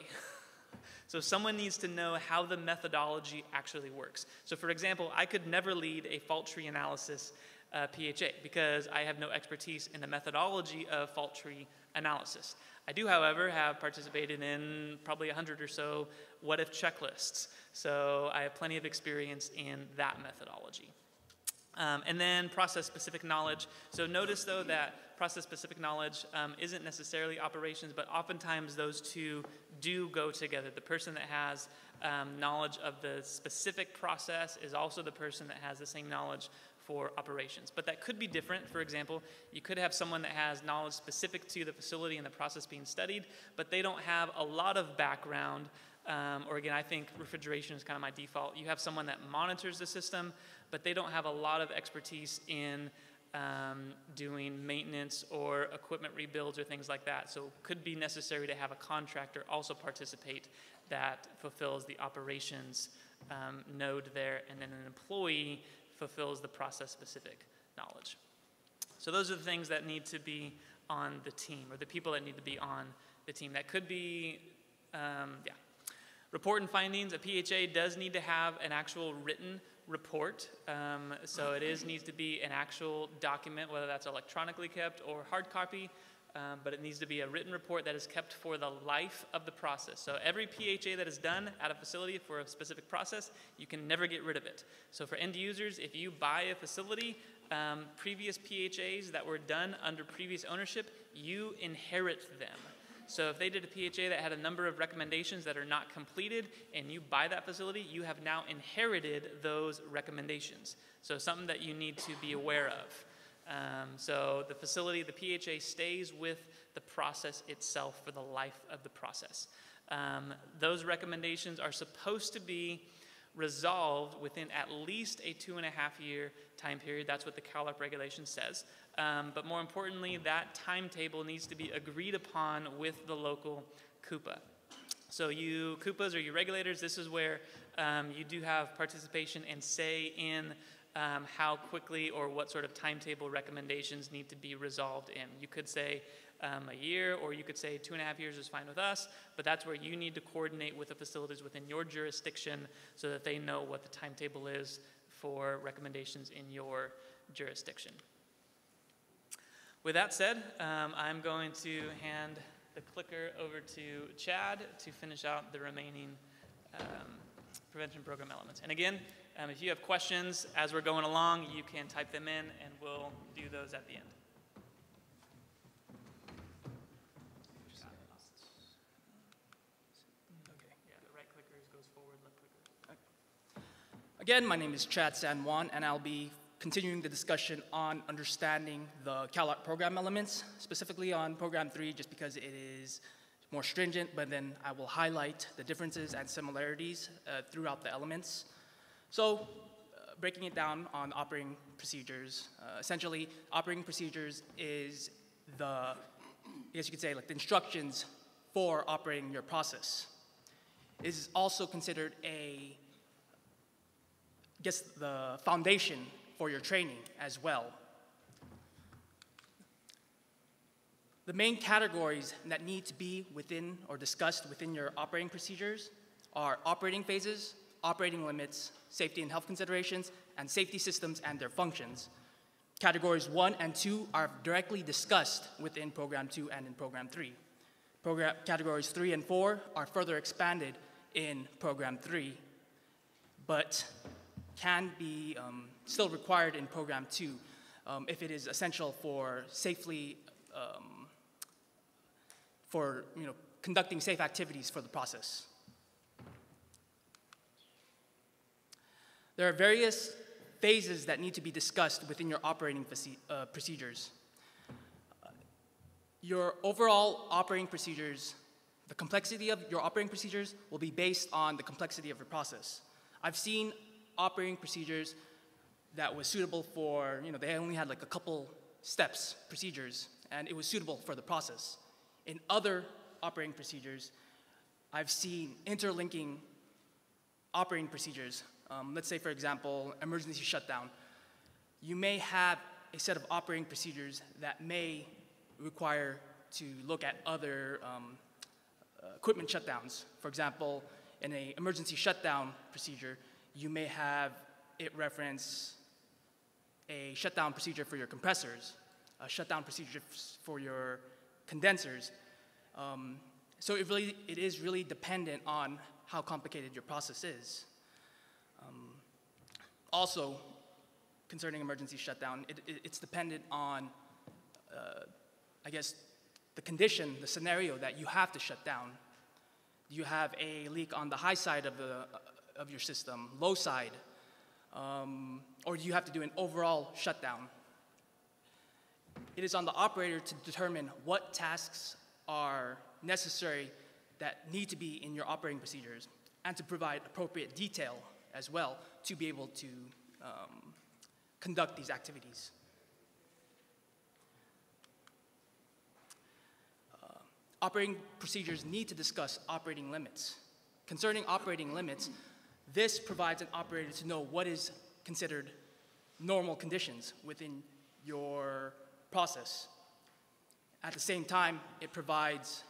so someone needs to know how the methodology actually works. So for example, I could never lead a fault tree analysis uh, PHA because I have no expertise in the methodology of fault tree analysis. I do, however, have participated in probably 100 or so what if checklists. So I have plenty of experience in that methodology. Um, and then process specific knowledge. So notice though that process specific knowledge um, isn't necessarily operations, but oftentimes those two do go together. The person that has um, knowledge of the specific process is also the person that has the same knowledge for operations. But that could be different. For example, you could have someone that has knowledge specific to the facility and the process being studied, but they don't have a lot of background um, or again, I think refrigeration is kind of my default. You have someone that monitors the system, but they don't have a lot of expertise in um, doing maintenance or equipment rebuilds or things like that. So it could be necessary to have a contractor also participate that fulfills the operations um, node there, and then an employee fulfills the process-specific knowledge. So those are the things that need to be on the team, or the people that need to be on the team. That could be, um, yeah. Report and findings, a PHA does need to have an actual written report. Um, so it is needs to be an actual document, whether that's electronically kept or hard copy. Um, but it needs to be a written report that is kept for the life of the process. So every PHA that is done at a facility for a specific process, you can never get rid of it. So for end users, if you buy a facility, um, previous PHAs that were done under previous ownership, you inherit them. So if they did a PHA that had a number of recommendations that are not completed and you buy that facility, you have now inherited those recommendations. So something that you need to be aware of. Um, so the facility, the PHA stays with the process itself for the life of the process. Um, those recommendations are supposed to be resolved within at least a two and a half year time period. That's what the CalARP regulation says. Um, but more importantly, that timetable needs to be agreed upon with the local CUPA. So you CUPAs or you regulators, this is where um, you do have participation and say in um, how quickly or what sort of timetable recommendations need to be resolved in. You could say um, a year, or you could say two and a half years is fine with us, but that's where you need to coordinate with the facilities within your jurisdiction so that they know what the timetable is for recommendations in your jurisdiction. With that said, um, I'm going to hand the clicker over to Chad to finish out the remaining um, prevention program elements. And again, um, if you have questions as we're going along, you can type them in and we'll do those at the end. Again, my name is Chad San Juan, and I'll be continuing the discussion on understanding the CalARP program elements, specifically on Program 3, just because it is more stringent, but then I will highlight the differences and similarities uh, throughout the elements. So, uh, breaking it down on operating procedures, uh, essentially, operating procedures is the, I guess you could say, like the instructions for operating your process. It is also considered a, I guess, the foundation for your training as well. The main categories that need to be within or discussed within your operating procedures are operating phases, operating limits, safety and health considerations, and safety systems and their functions. Categories 1 and 2 are directly discussed within Program 2 and in Program 3. Program, categories 3 and 4 are further expanded in Program 3, but can be um, still required in Program 2 um, if it is essential for safely, um, for you know, conducting safe activities for the process. There are various phases that need to be discussed within your operating uh, procedures. Your overall operating procedures, the complexity of your operating procedures will be based on the complexity of your process. I've seen operating procedures that was suitable for, you know, they only had like a couple steps, procedures, and it was suitable for the process. In other operating procedures, I've seen interlinking operating procedures. Um, let's say, for example, emergency shutdown. You may have a set of operating procedures that may require to look at other um, uh, equipment shutdowns. For example, in an emergency shutdown procedure, you may have it reference a shutdown procedure for your compressors, a shutdown procedure for your condensers. Um, so it really it is really dependent on how complicated your process is. Also, concerning emergency shutdown, it, it, it's dependent on, uh, I guess, the condition, the scenario that you have to shut down. You have a leak on the high side of, the, of your system, low side, um, or do you have to do an overall shutdown? It is on the operator to determine what tasks are necessary that need to be in your operating procedures and to provide appropriate detail as well to be able to um, conduct these activities. Uh, operating procedures need to discuss operating limits. Concerning operating limits, this provides an operator to know what is considered normal conditions within your process. At the same time, it provides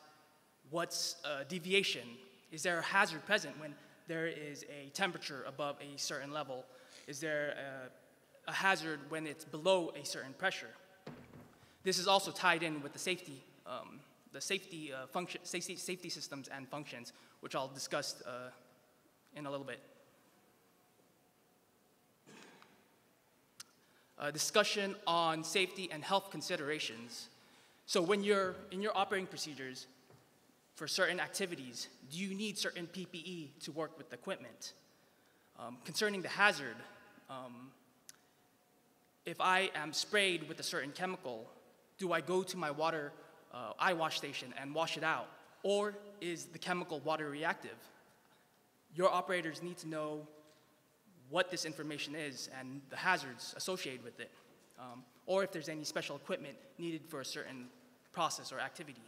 what's a deviation. Is there a hazard present when there is a temperature above a certain level? Is there a, a hazard when it's below a certain pressure? This is also tied in with the safety, um, the safety, uh, function, safety, safety systems and functions, which I'll discuss uh, in a little bit. A discussion on safety and health considerations. So when you're in your operating procedures for certain activities, do you need certain PPE to work with equipment? Um, concerning the hazard, um, if I am sprayed with a certain chemical, do I go to my water uh, eye wash station and wash it out? Or is the chemical water reactive? Your operators need to know what this information is and the hazards associated with it, um, or if there's any special equipment needed for a certain process or activity.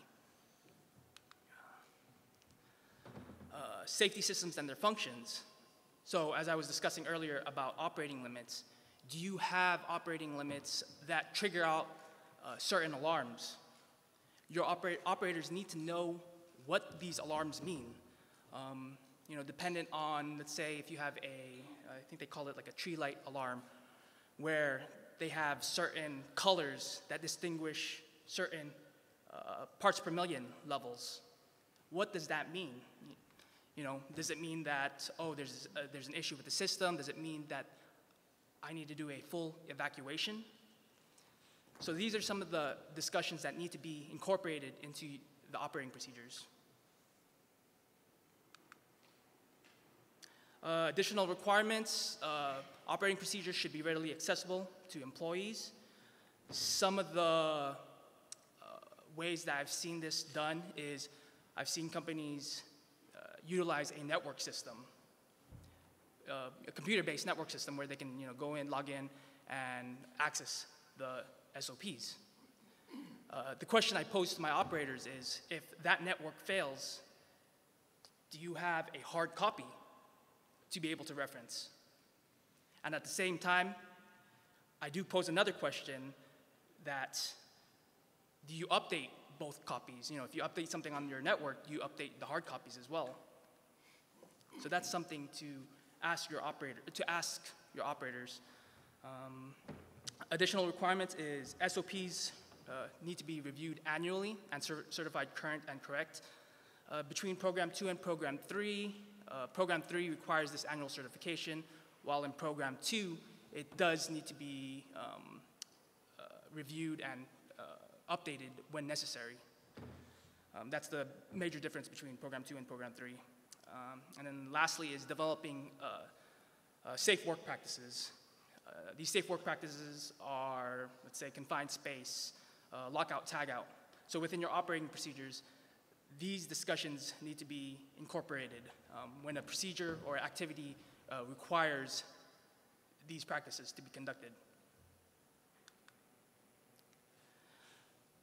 Uh, safety systems and their functions. So, as I was discussing earlier about operating limits, do you have operating limits that trigger out uh, certain alarms? Your opera- operators need to know what these alarms mean. Um, you know, dependent on, let's say, if you have a, I think they call it like a tree light alarm, where they have certain colors that distinguish certain uh, parts per million levels. What does that mean? You know, does it mean that, oh, there's, uh, there's an issue with the system? Does it mean that I need to do a full evacuation? So these are some of the discussions that need to be incorporated into the operating procedures. Uh, additional requirements, uh, operating procedures should be readily accessible to employees. Some of the uh, ways that I've seen this done is I've seen companies utilize a network system, uh, a computer-based network system where they can you know, go in, log in, and access the SOPs. Uh, the question I pose to my operators is, if that network fails, do you have a hard copy to be able to reference. And at the same time, I do pose another question that do you update both copies? You know, if you update something on your network, you update the hard copies as well. So that's something to ask your operator, to ask your operators. Um, additional requirements is SOPs uh, need to be reviewed annually and cer certified current and correct. Uh, between program two and program three, uh, program three requires this annual certification, while in program two, it does need to be um, uh, reviewed and uh, updated when necessary. Um, that's the major difference between program two and program three. Um, and then lastly is developing uh, uh, safe work practices. these safe work practices are, let's say, confined space, lockout, tagout. So within your operating procedures, these discussions need to be incorporated um, when a procedure or activity uh, requires these practices to be conducted.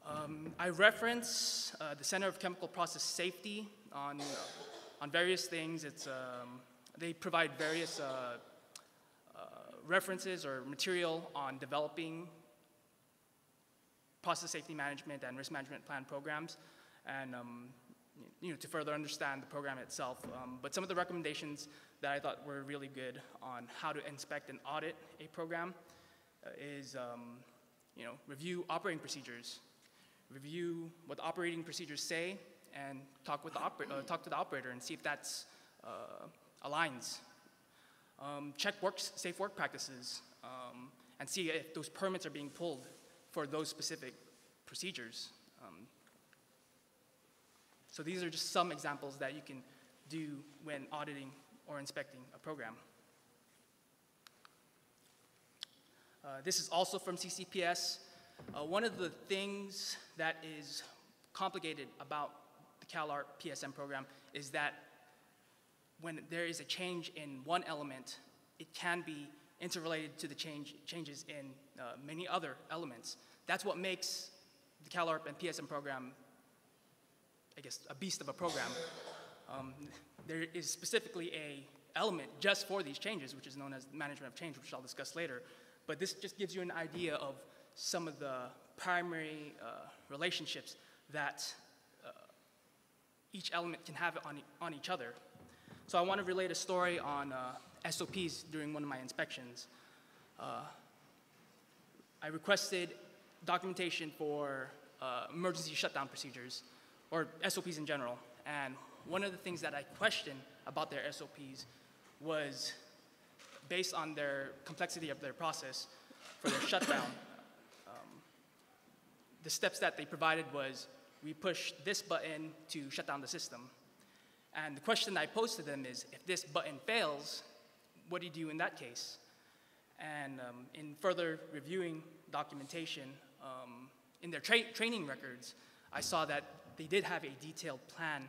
Um, I reference uh, the Center of Chemical Process Safety on, uh, on various things. It's, um, they provide various uh, uh, references or material on developing process safety management and risk management plan programs and um, you know, to further understand the program itself. Um, but some of the recommendations that I thought were really good on how to inspect and audit a program uh, is, um, you know, review operating procedures, review what the operating procedures say, and talk with the uh, talk to the operator and see if that's uh, aligns. Um, check works, safe work practices um, and see if those permits are being pulled for those specific procedures. Um, so these are just some examples that you can do when auditing or inspecting a program. Uh, this is also from CCPS. Uh, one of the things that is complicated about CalARP PSM program is that when there is a change in one element, it can be interrelated to the change, changes in uh, many other elements. That's what makes the CalARP and PSM program, I guess, a beast of a program. Um, there is specifically a element just for these changes, which is known as management of change, which I'll discuss later. But this just gives you an idea of some of the primary uh, relationships that each element can have it on, on each other. So I want to relate a story on uh, SOPs during one of my inspections. Uh, I requested documentation for uh, emergency shutdown procedures, or SOPs in general. And one of the things that I questioned about their SOPs was based on their complexity of their process for their shutdown. Um, the steps that they provided was we push this button to shut down the system. And the question I posed to them is, if this button fails, what do you do in that case? And um, in further reviewing documentation, um, in their tra training records, I saw that they did have a detailed plan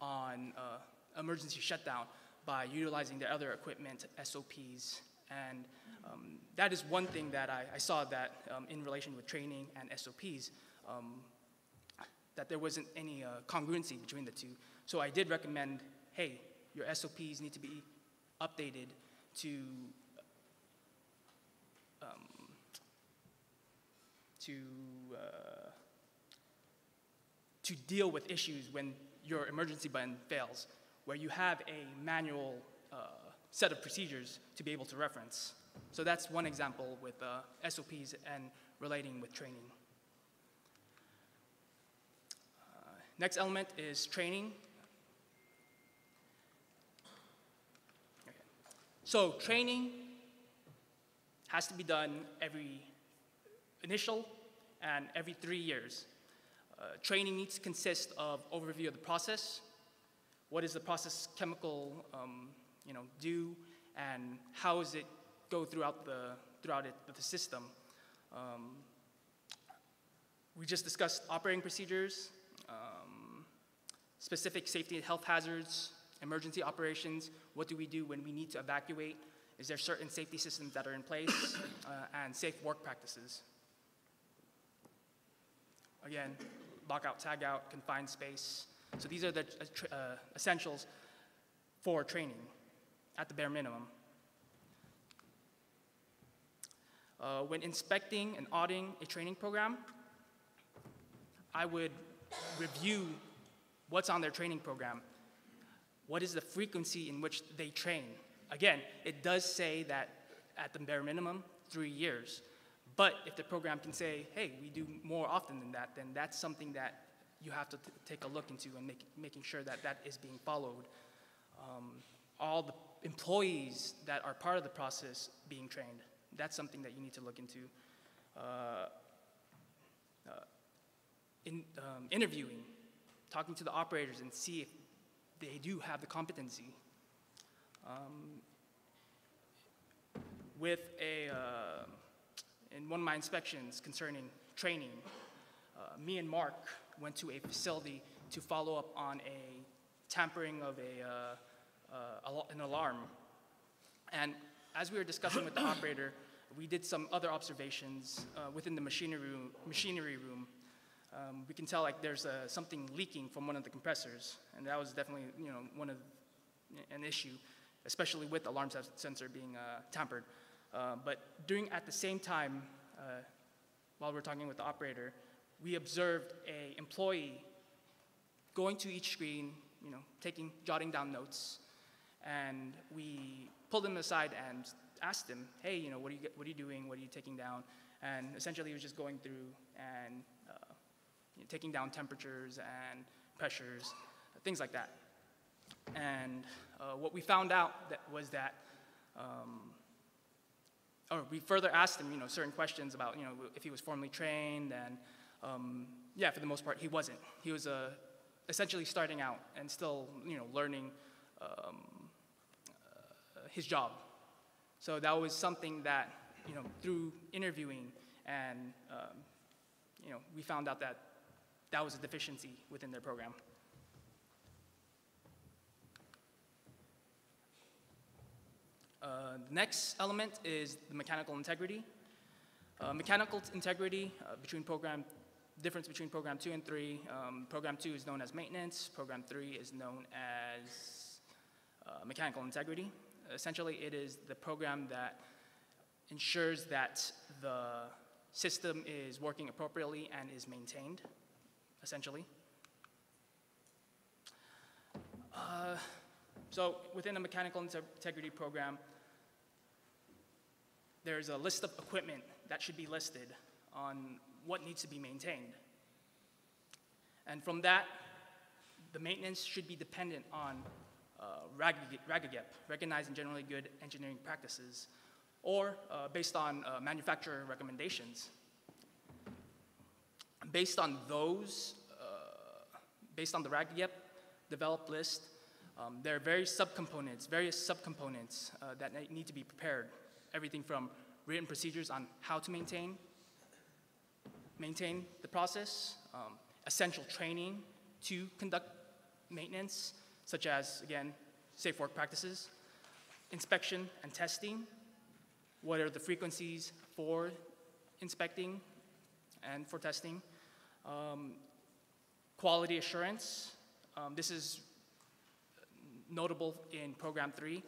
on uh, emergency shutdown by utilizing their other equipment, SOPs, and um, that is one thing that I, I saw that um, in relation with training and SOPs, um, that there wasn't any uh, congruency between the two. So I did recommend, hey, your SOPs need to be updated to um, to uh, to deal with issues when your emergency button fails, where you have a manual uh, set of procedures to be able to reference. So that's one example with uh, SOPs and relating with training. Uh, next element is training. So training has to be done every initial and every three years. Uh, training needs to consist of overview of the process, what is the process chemical um, you know, do, and how does it go throughout the, throughout it, the system. Um, we just discussed operating procedures, um, specific safety and health hazards, emergency operations, what do we do when we need to evacuate, is there certain safety systems that are in place, uh, and safe work practices. Again, lockout, tagout, confined space. So these are the uh, uh, essentials for training at the bare minimum. Uh, when inspecting and auditing a training program, I would review what's on their training program what is the frequency in which they train? Again, it does say that at the bare minimum, three years. But if the program can say, hey, we do more often than that, then that's something that you have to take a look into and make, making sure that that is being followed. Um, all the employees that are part of the process being trained, that's something that you need to look into. Uh, uh, in, um, interviewing, talking to the operators and see if they do have the competency. Um, with a, uh, in one of my inspections concerning training, uh, me and Mark went to a facility to follow up on a tampering of a, uh, uh an alarm. And as we were discussing with the operator, we did some other observations uh, within the machinery room, machinery room um, we can tell like there's uh, something leaking from one of the compressors, and that was definitely you know one of an issue, especially with alarm sensor being uh, tampered. Uh, but during at the same time, uh, while we are talking with the operator, we observed a employee going to each screen, you know, taking jotting down notes, and we pulled him aside and asked him, hey, you know, what are you, what are you doing? What are you taking down? And essentially, he was just going through and you know, taking down temperatures and pressures, things like that. And uh, what we found out that was that, um, or we further asked him, you know, certain questions about, you know, if he was formally trained, and um, yeah, for the most part, he wasn't. He was uh, essentially starting out and still, you know, learning um, uh, his job. So that was something that, you know, through interviewing and, um, you know, we found out that that was a deficiency within their program. Uh, the next element is the mechanical integrity. Uh, mechanical integrity uh, between program, difference between program two and three. Um, program two is known as maintenance. Program three is known as uh, mechanical integrity. Essentially, it is the program that ensures that the system is working appropriately and is maintained, essentially. Uh, so within a mechanical integrity program, there's a list of equipment that should be listed on what needs to be maintained. And from that, the maintenance should be dependent on uh, RAGAGEP, Recognized and Generally Good Engineering Practices, or uh, based on uh, manufacturer recommendations. Based on those, uh, based on the RAGAGEP developed list, um, there are various subcomponents, various subcomponents uh, that need to be prepared. Everything from written procedures on how to maintain, maintain the process, um, essential training to conduct maintenance, such as, again, safe work practices, inspection and testing, what are the frequencies for inspecting and for testing, um, quality assurance. Um, this is notable in program three,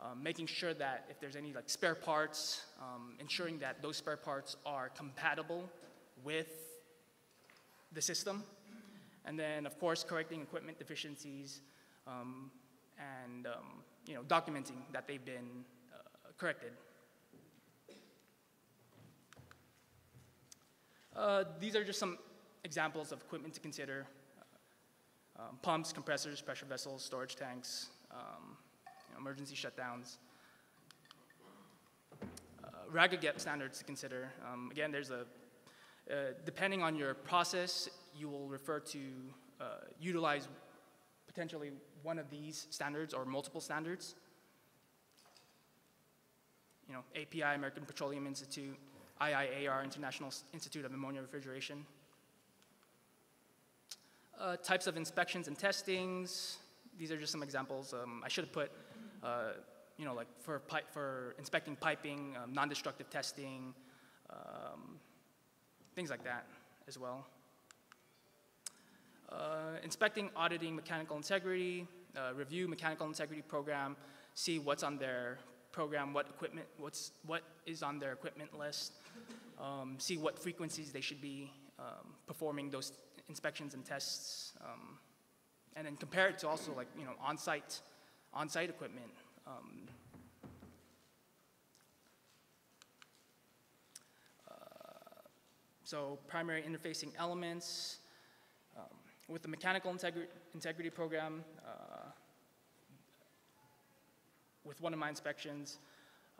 um, making sure that if there's any like spare parts, um, ensuring that those spare parts are compatible with the system. And then, of course, correcting equipment deficiencies um, and um, you know, documenting that they've been uh, corrected. Uh, these are just some examples of equipment to consider. Um, pumps, compressors, pressure vessels, storage tanks, um, you know, emergency shutdowns. Uh, RAGAGEP standards to consider. Um, again, there's a, uh, depending on your process, you will refer to uh, utilize potentially one of these standards or multiple standards. You know, API, American Petroleum Institute, IIAR, International Institute of Ammonia Refrigeration. Uh, types of inspections and testings. These are just some examples. Um, I should have put, uh, you know, like for, for inspecting piping, um, non-destructive testing, um, things like that as well. Uh, inspecting, auditing mechanical integrity, uh, review mechanical integrity program, see what's on their program, what equipment, what's, what is on their equipment list, um, see what frequencies they should be um, performing those inspections and tests, um, and then compare it to also like you know on-site on-site equipment. Um, uh, so primary interfacing elements. Um, with the mechanical integri integrity program, uh, with one of my inspections,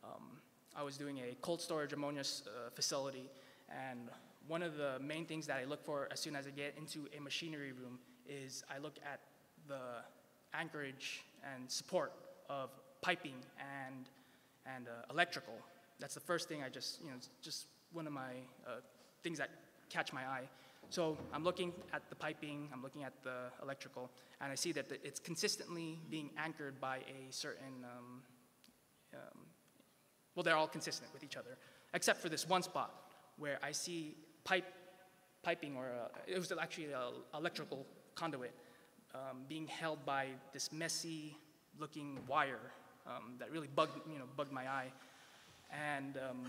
um, I was doing a cold storage ammonia uh, facility, and one of the main things that I look for as soon as I get into a machinery room is I look at the anchorage and support of piping and, and uh, electrical. That's the first thing I just, you know, just one of my uh, things that catch my eye. So I'm looking at the piping, I'm looking at the electrical, and I see that it's consistently being anchored by a certain, um, um, well, they're all consistent with each other, except for this one spot where I see pipe, piping, or uh, it was actually an electrical conduit um, being held by this messy looking wire um, that really bugged, you know, bugged my eye. And um,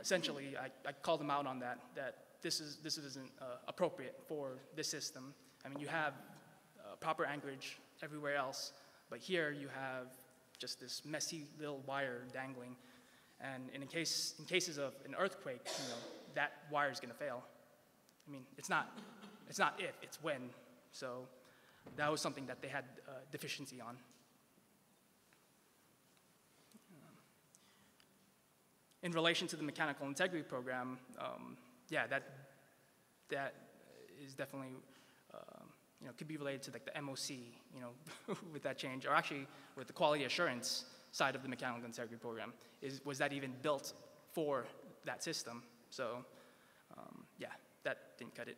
essentially, I, I, called them out on that, that this, is, this isn't uh, appropriate for this system. I mean, you have uh, proper anchorage everywhere else, but here you have just this messy little wire dangling. And in, case, in cases of an earthquake, you know, that wire is going to fail. I mean, it's not, it's not if, it's when. So that was something that they had uh, deficiency on. In relation to the mechanical integrity program, um, yeah, that, that is definitely, um, you know, could be related to like the MOC, you know, with that change, or actually with the quality assurance side of the mechanical integrity program. Is, was that even built for that system? So, um, yeah, that didn't cut it.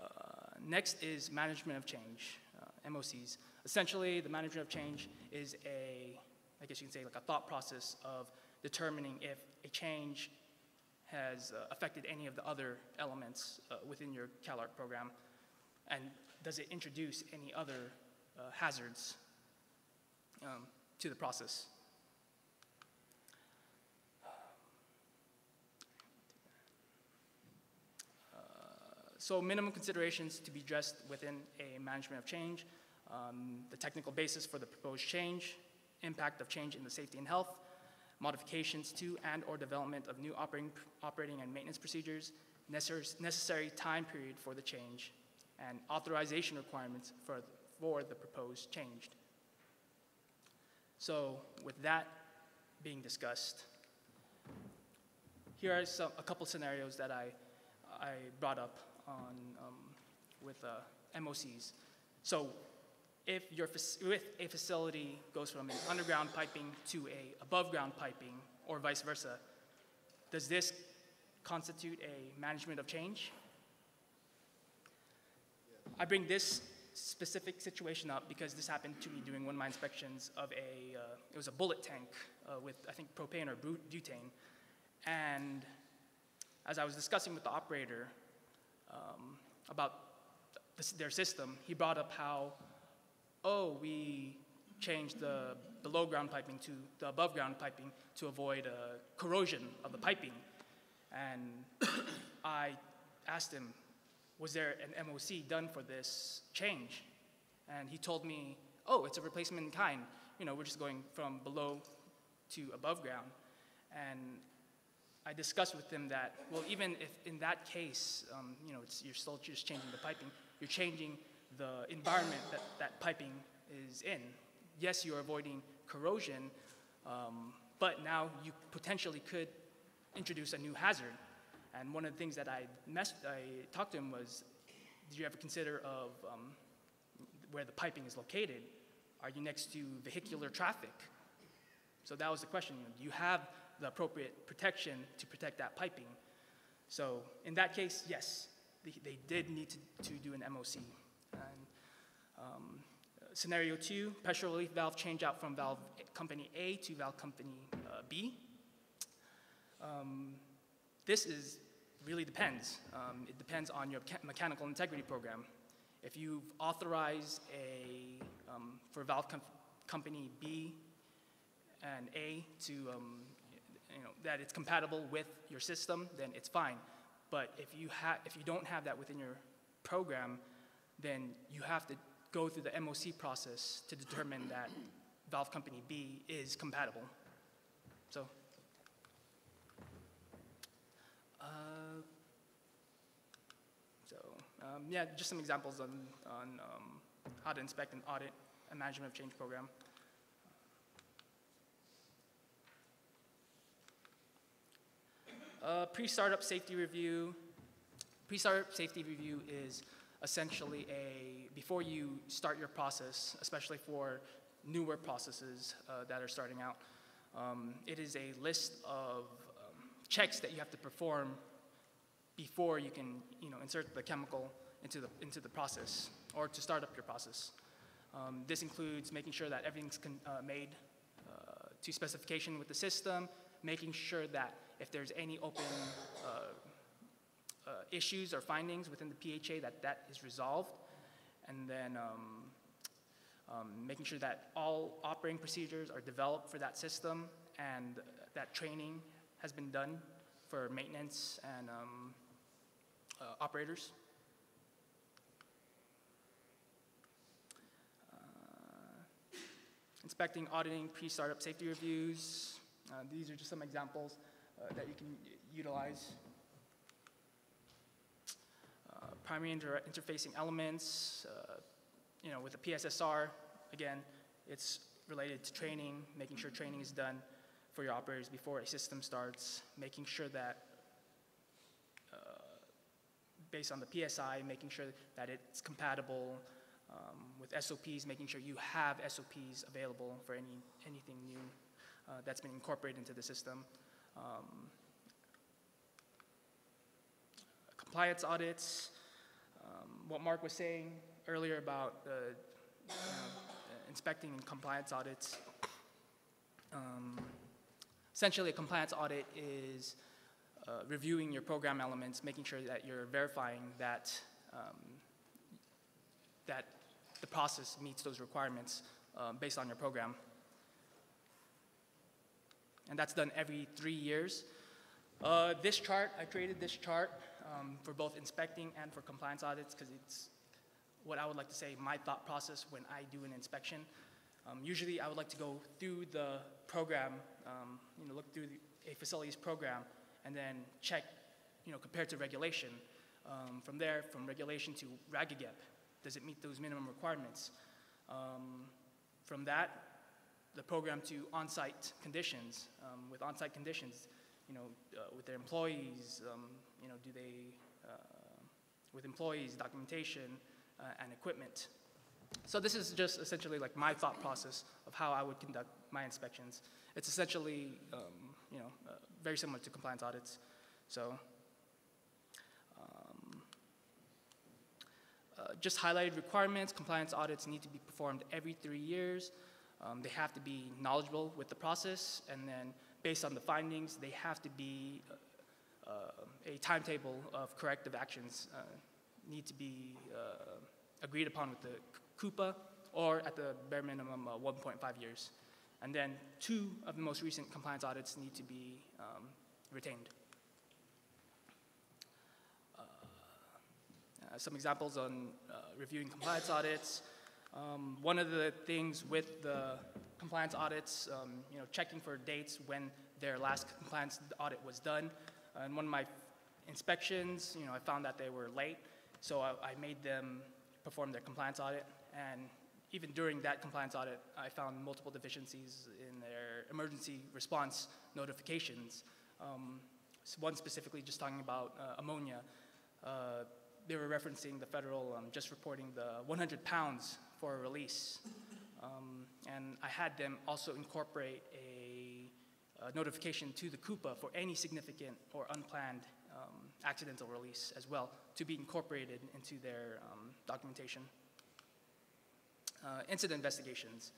Uh, next is management of change, uh, MOCs. Essentially, the management of change is a, I guess you can say, like a thought process of determining if a change has uh, affected any of the other elements uh, within your CalARP program, and does it introduce any other uh, hazards um, to the process. Uh, so minimum considerations to be addressed within a management of change, um, the technical basis for the proposed change, impact of change in the safety and health, modifications to and or development of new operating, operating and maintenance procedures, necessary, necessary time period for the change, and authorization requirements for, for the proposed change. So with that being discussed, here are some, a couple scenarios that I, I brought up on, um, with uh, MOCs. So if, your, if a facility goes from an underground piping to a above ground piping or vice versa, does this constitute a management of change? I bring this specific situation up because this happened to me during one of my inspections of a, uh, it was a bullet tank uh, with, I think, propane or butane. And as I was discussing with the operator um, about their system, he brought up how, oh, we changed the below ground piping to the above ground piping to avoid uh, corrosion of the piping. And I asked him, was there an MOC done for this change? And he told me, oh, it's a replacement in kind. You know, we're just going from below to above ground. And I discussed with him that, well, even if in that case, um, you know, you're still just changing the piping, you're changing the environment that that piping is in. Yes, you're avoiding corrosion, um, but now you potentially could introduce a new hazard. And one of the things that I, I talked to him was, did you ever consider of um, where the piping is located? Are you next to vehicular traffic? So that was the question. Do you have the appropriate protection to protect that piping? So in that case, yes, they, they did need to, to do an MOC. And, um, scenario two, pressure relief valve change out from valve company A to valve company uh, B. Um, this is really depends. Um, it depends on your mechanical integrity program. If you've authorized a, um, for valve com company B and A to, um, you know, that it's compatible with your system, then it's fine. But if you, if you don't have that within your program, then you have to go through the MOC process to determine that valve company B is compatible. So uh, um, yeah, just some examples on, on um, how to inspect and audit a management of change program. Uh, pre-startup safety review. Pre-startup safety review is essentially a, before you start your process, especially for newer processes uh, that are starting out, um, it is a list of checks that you have to perform before you can you know, insert the chemical into the, into the process or to start up your process. Um, this includes making sure that everything's uh, made uh, to specification with the system, making sure that if there's any open uh, uh issues or findings within the PHA that that is resolved, and then um, um, making sure that all operating procedures are developed for that system and that training has been done for maintenance and um, uh, operators. Uh, inspecting, auditing pre-startup safety reviews. Uh, these are just some examples uh, that you can utilize. Uh, primary inter- interfacing elements, you know, with the PSSR, again, it's related to training, making sure training is done for your operators before a system starts, making sure that, based on the PSI, making sure that it's compatible um, with SOPs, making sure you have SOPs available for any, anything new uh, that's been incorporated into the system. Um, compliance audits, um, what Mark was saying earlier about uh, inspecting and compliance audits. Um, essentially, a compliance audit is uh, reviewing your program elements, making sure that you're verifying that um, that the process meets those requirements um, based on your program. And that's done every three years. Uh, this chart, I created this chart um, for both inspecting and for compliance audits because it's what I would like to say my thought process when I do an inspection. Um, usually, I would like to go through the program, um, you know, look through the, a facility's program, and then check, you know, compared to regulation. Um, from there, from regulation to RAGAGEP, does it meet those minimum requirements? Um, from that, the program to on-site conditions. Um, with on-site conditions, you know, uh, with their employees, um, you know, do they, uh, with employees, documentation, uh, and equipment. So this is just essentially like my thought process of how I would conduct my inspections. It's essentially, um, you know, uh, very similar to compliance audits. So um, uh, just highlighted requirements, compliance audits need to be performed every three years. Um, they have to be knowledgeable with the process, and then based on the findings, they have to be uh, uh, a timetable of corrective actions uh, need to be uh, agreed upon with the CUPA, or at the bare minimum, uh, 1.5 years. And then two of the most recent compliance audits need to be um, retained. Uh, uh, some examples on uh, reviewing compliance audits. Um, one of the things with the compliance audits, um, you know, checking for dates when their last compliance audit was done. And one of my inspections, you know, I found that they were late, so I, I made them perform their compliance audit. And even during that compliance audit, I found multiple deficiencies in their emergency response notifications. Um, one specifically just talking about uh, ammonia. Uh, they were referencing the federal um, just reporting the 100 pounds for a release. Um, and I had them also incorporate a, a, notification to the CUPA for any significant or unplanned um, accidental release as well to be incorporated into their um, documentation. Uh, incident investigations.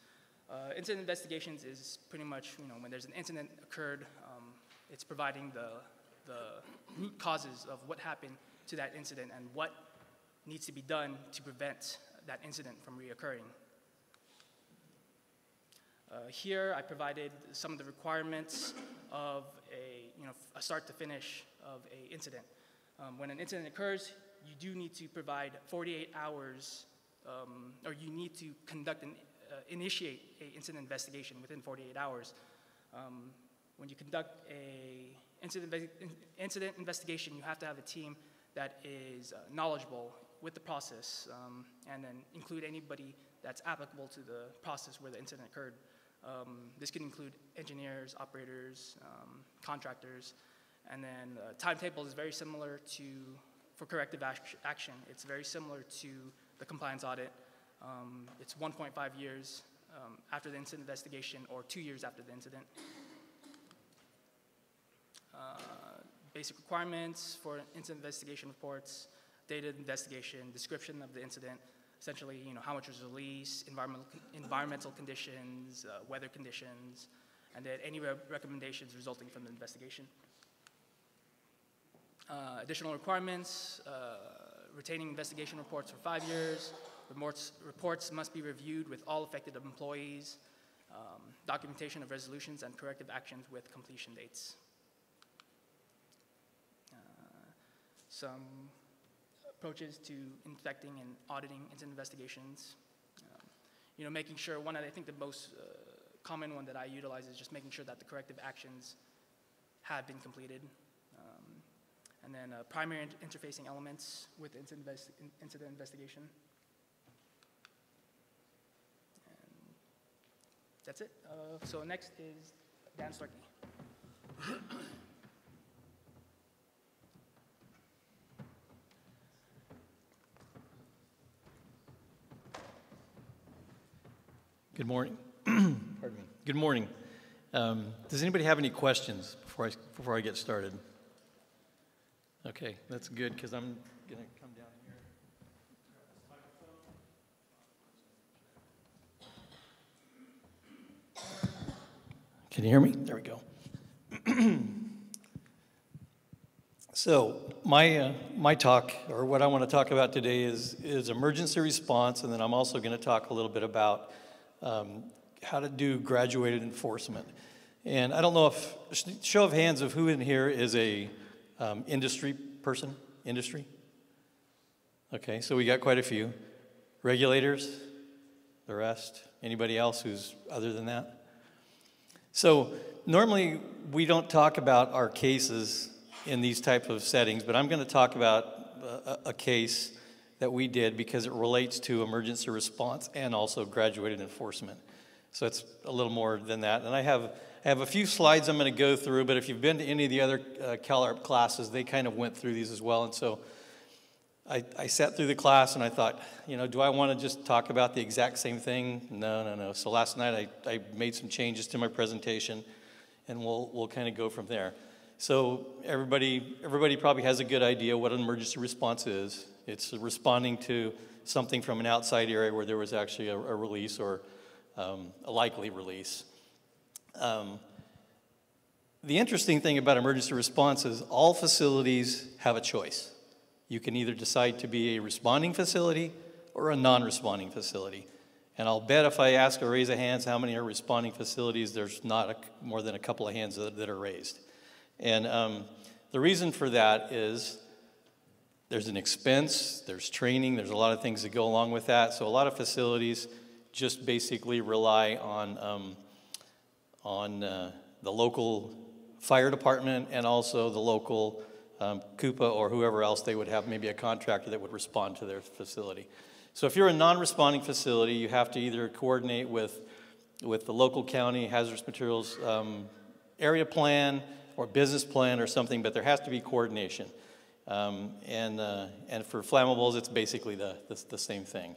Uh, incident investigations is pretty much, you know, when there's an incident occurred, um, it's providing the, the root causes of what happened to that incident and what needs to be done to prevent that incident from reoccurring. Uh, here, I provided some of the requirements of a, you know, a start to finish of a incident. Um, when an incident occurs, you do need to provide 48 hours, um, or you need to conduct and uh, initiate a incident investigation within 48 hours. Um, when you conduct a incident, incident investigation, you have to have a team that is uh, knowledgeable with the process um, and then include anybody that's applicable to the process where the incident occurred. Um, this can include engineers, operators, um, contractors, and then the timetable is very similar to, for corrective action, it's very similar to the compliance audit. Um, it's 1.5 years um, after the incident investigation or two years after the incident. Uh, basic requirements for incident investigation reports, data investigation, description of the incident, essentially, you know, how much was released, environmental, environmental conditions, uh, weather conditions, and then any re recommendations resulting from the investigation. Uh, additional requirements, uh, retaining investigation reports for five years. Reports, reports must be reviewed with all affected employees. Um, documentation of resolutions and corrective actions with completion dates. Uh, some approaches to inspecting and auditing incident investigations. Um, you know, making sure one of, I think the most uh, common one that I utilize is just making sure that the corrective actions have been completed. And then uh, primary in- interfacing elements with incident, invest- incident investigation. And that's it. Uh, so next is Dan Starkey. Good morning. Pardon me. Good morning. Um, Does anybody have any questions before I, before I get started? Okay, that's good, because I'm going to come down here. Can you hear me? There we go. So my, uh, my talk, or what I want to talk about today is, is emergency response, and then I'm also going to talk a little bit about um, how to do graduated enforcement. And I don't know if, show of hands of who in here is a um, industry person, industry? Okay, so we got quite a few. Regulators, the rest, anybody else who's other than that? So normally we don't talk about our cases in these type of settings, but I'm going to talk about a, a case that we did because it relates to emergency response and also graduated enforcement. So it's a little more than that. And I have, I have a few slides I'm going to go through, but if you've been to any of the other uh, CalARP classes, they kind of went through these as well. And so I, I sat through the class and I thought, you know, do I want to just talk about the exact same thing? No, no, no. So last night I, I made some changes to my presentation and we'll, we'll kind of go from there. So everybody, everybody probably has a good idea what an emergency response is. It's responding to something from an outside area where there was actually a, a release or um, a likely release. Um, the interesting thing about emergency response is all facilities have a choice. You can either decide to be a responding facility or a non-responding facility. And I'll bet if I ask a raise of hands how many are responding facilities, there's not a, more than a couple of hands that, that are raised. And um, the reason for that is there's an expense, there's training, there's a lot of things that go along with that. So a lot of facilities just basically rely on, um, on uh, the local fire department and also the local um, CUPA or whoever else they would have, maybe a contractor that would respond to their facility. So if you're a non-responding facility, you have to either coordinate with, with the local county hazardous materials um, area plan or business plan or something, but there has to be coordination. Um, and, uh, and for flammables, it's basically the, the, the same thing.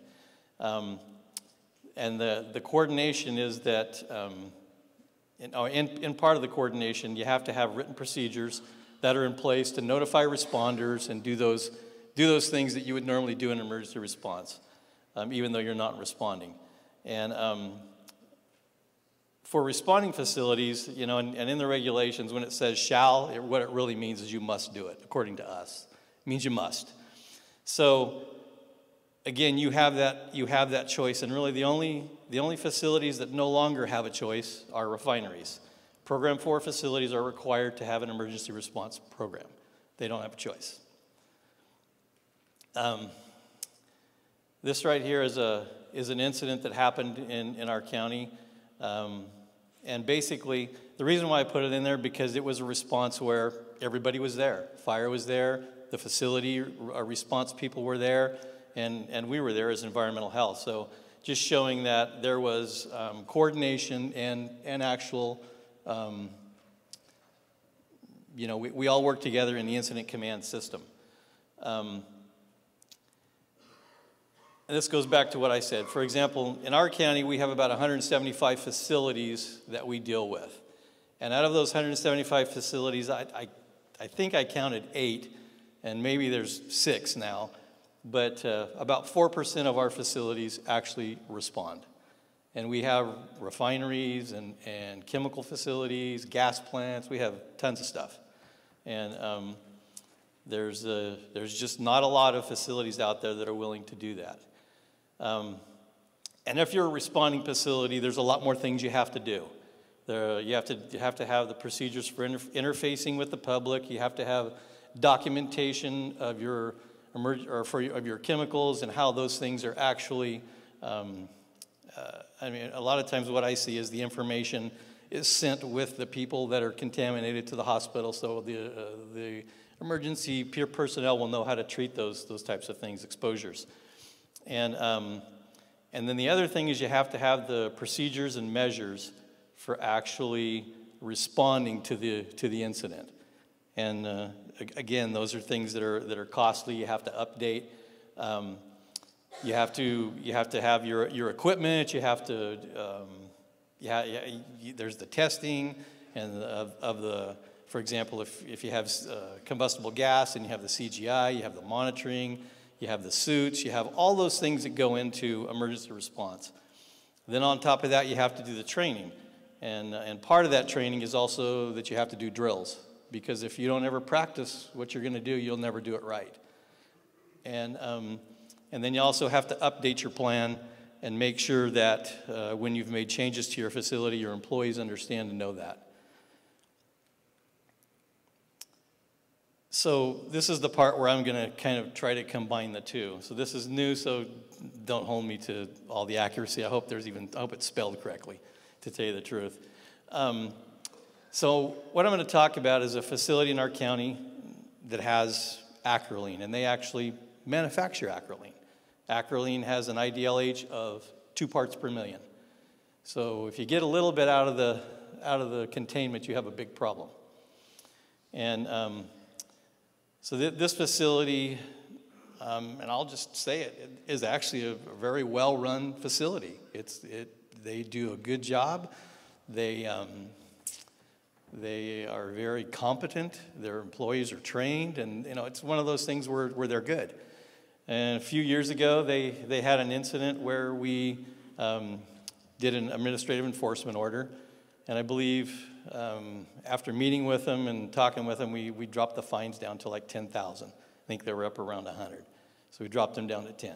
Um, and the, the coordination is that, um, in, oh, in, in part of the coordination, you have to have written procedures that are in place to notify responders and do those, do those things that you would normally do in an emergency response, um, even though you're not responding. And um, for responding facilities, you know, and, and, in the regulations, when it says shall, it, what it really means is you must do it, according to us. It means you must. So again, you have that you have that choice, and really the only the only facilities that no longer have a choice are refineries. Program four facilities are required to have an emergency response program. They don't have a choice. Um, this right here is a is an incident that happened in, in our county. Um, and basically, the reason why I put it in there because it was a response where everybody was there. Fire was there, the facility response people were there, and, and we were there as environmental health. So just showing that there was um, coordination and, and actual, um, you know, we, we all work together in the incident command system. Um, and this goes back to what I said. For example, in our county, we have about 175 facilities that we deal with. And out of those 175 facilities, I, I, I think I counted eight, and maybe there's six now, but uh, about 4% of our facilities actually respond. And we have refineries and, and chemical facilities, gas plants, we have tons of stuff. And um, there's, a, there's just not a lot of facilities out there that are willing to do that. Um, and if you're a responding facility, there's a lot more things you have to do. There, you, have to, you have to have the procedures for inter interfacing with the public. You have to have documentation of your, or for, of your chemicals and how those things are actually um, uh, I mean, a lot of times what I see is the information is sent with the people that are contaminated to the hospital, so the, uh, the emergency peer personnel will know how to treat those, those types of things, exposures. And, um, and then the other thing is you have to have the procedures and measures for actually responding to the, to the incident. And uh, again, those are things that are, that are costly. You have to update. Um, you have to you have to have your your equipment. You have to um, yeah, yeah you, there's the testing and of, of the for example if if you have uh, combustible gas and you have the CGI, you have the monitoring, you have the suits, you have all those things that go into emergency response. Then on top of that, you have to do the training, and and part of that training is also that you have to do drills because if you don't ever practice what you're going to do, you'll never do it right. And um, and then you also have to update your plan and make sure that uh, when you've made changes to your facility, your employees understand and know that. So this is the part where I'm going to kind of try to combine the two. So this is new, so don't hold me to all the accuracy. I hope there's even I hope it's spelled correctly, to tell you the truth. Um, so what I'm going to talk about is a facility in our county that has acrolein, and they actually manufacture acrolein. Acrolein has an IDLH of two parts per million. So if you get a little bit out of the, out of the containment, you have a big problem. And um, so th this facility, um, and I'll just say it, it is actually a, a very well-run facility. It's, it, they do a good job. They, um, they are very competent. Their employees are trained, and you know it's one of those things where, where they're good. And a few years ago, they, they had an incident where we um, did an administrative enforcement order. And I believe um, after meeting with them and talking with them, we, we dropped the fines down to like 10,000. I think they were up around 100. So we dropped them down to 10.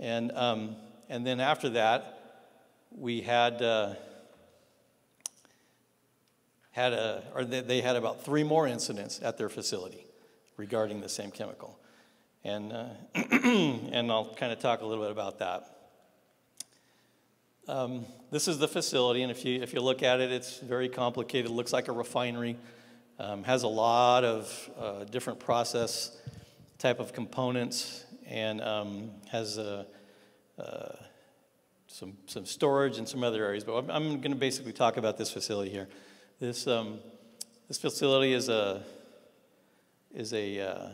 And, um, and then after that, we had, uh, had a, or they, had about three more incidents at their facility regarding the same chemical. And, uh, and I'll kind of talk a little bit about that. Um, this is the facility, and if you, if you look at it, it's very complicated. It looks like a refinery, um, has a lot of uh, different process type of components, and um, has a, uh, some, some storage and some other areas. But I'm, I'm going to basically talk about this facility here. This, um, this facility is a, is a uh,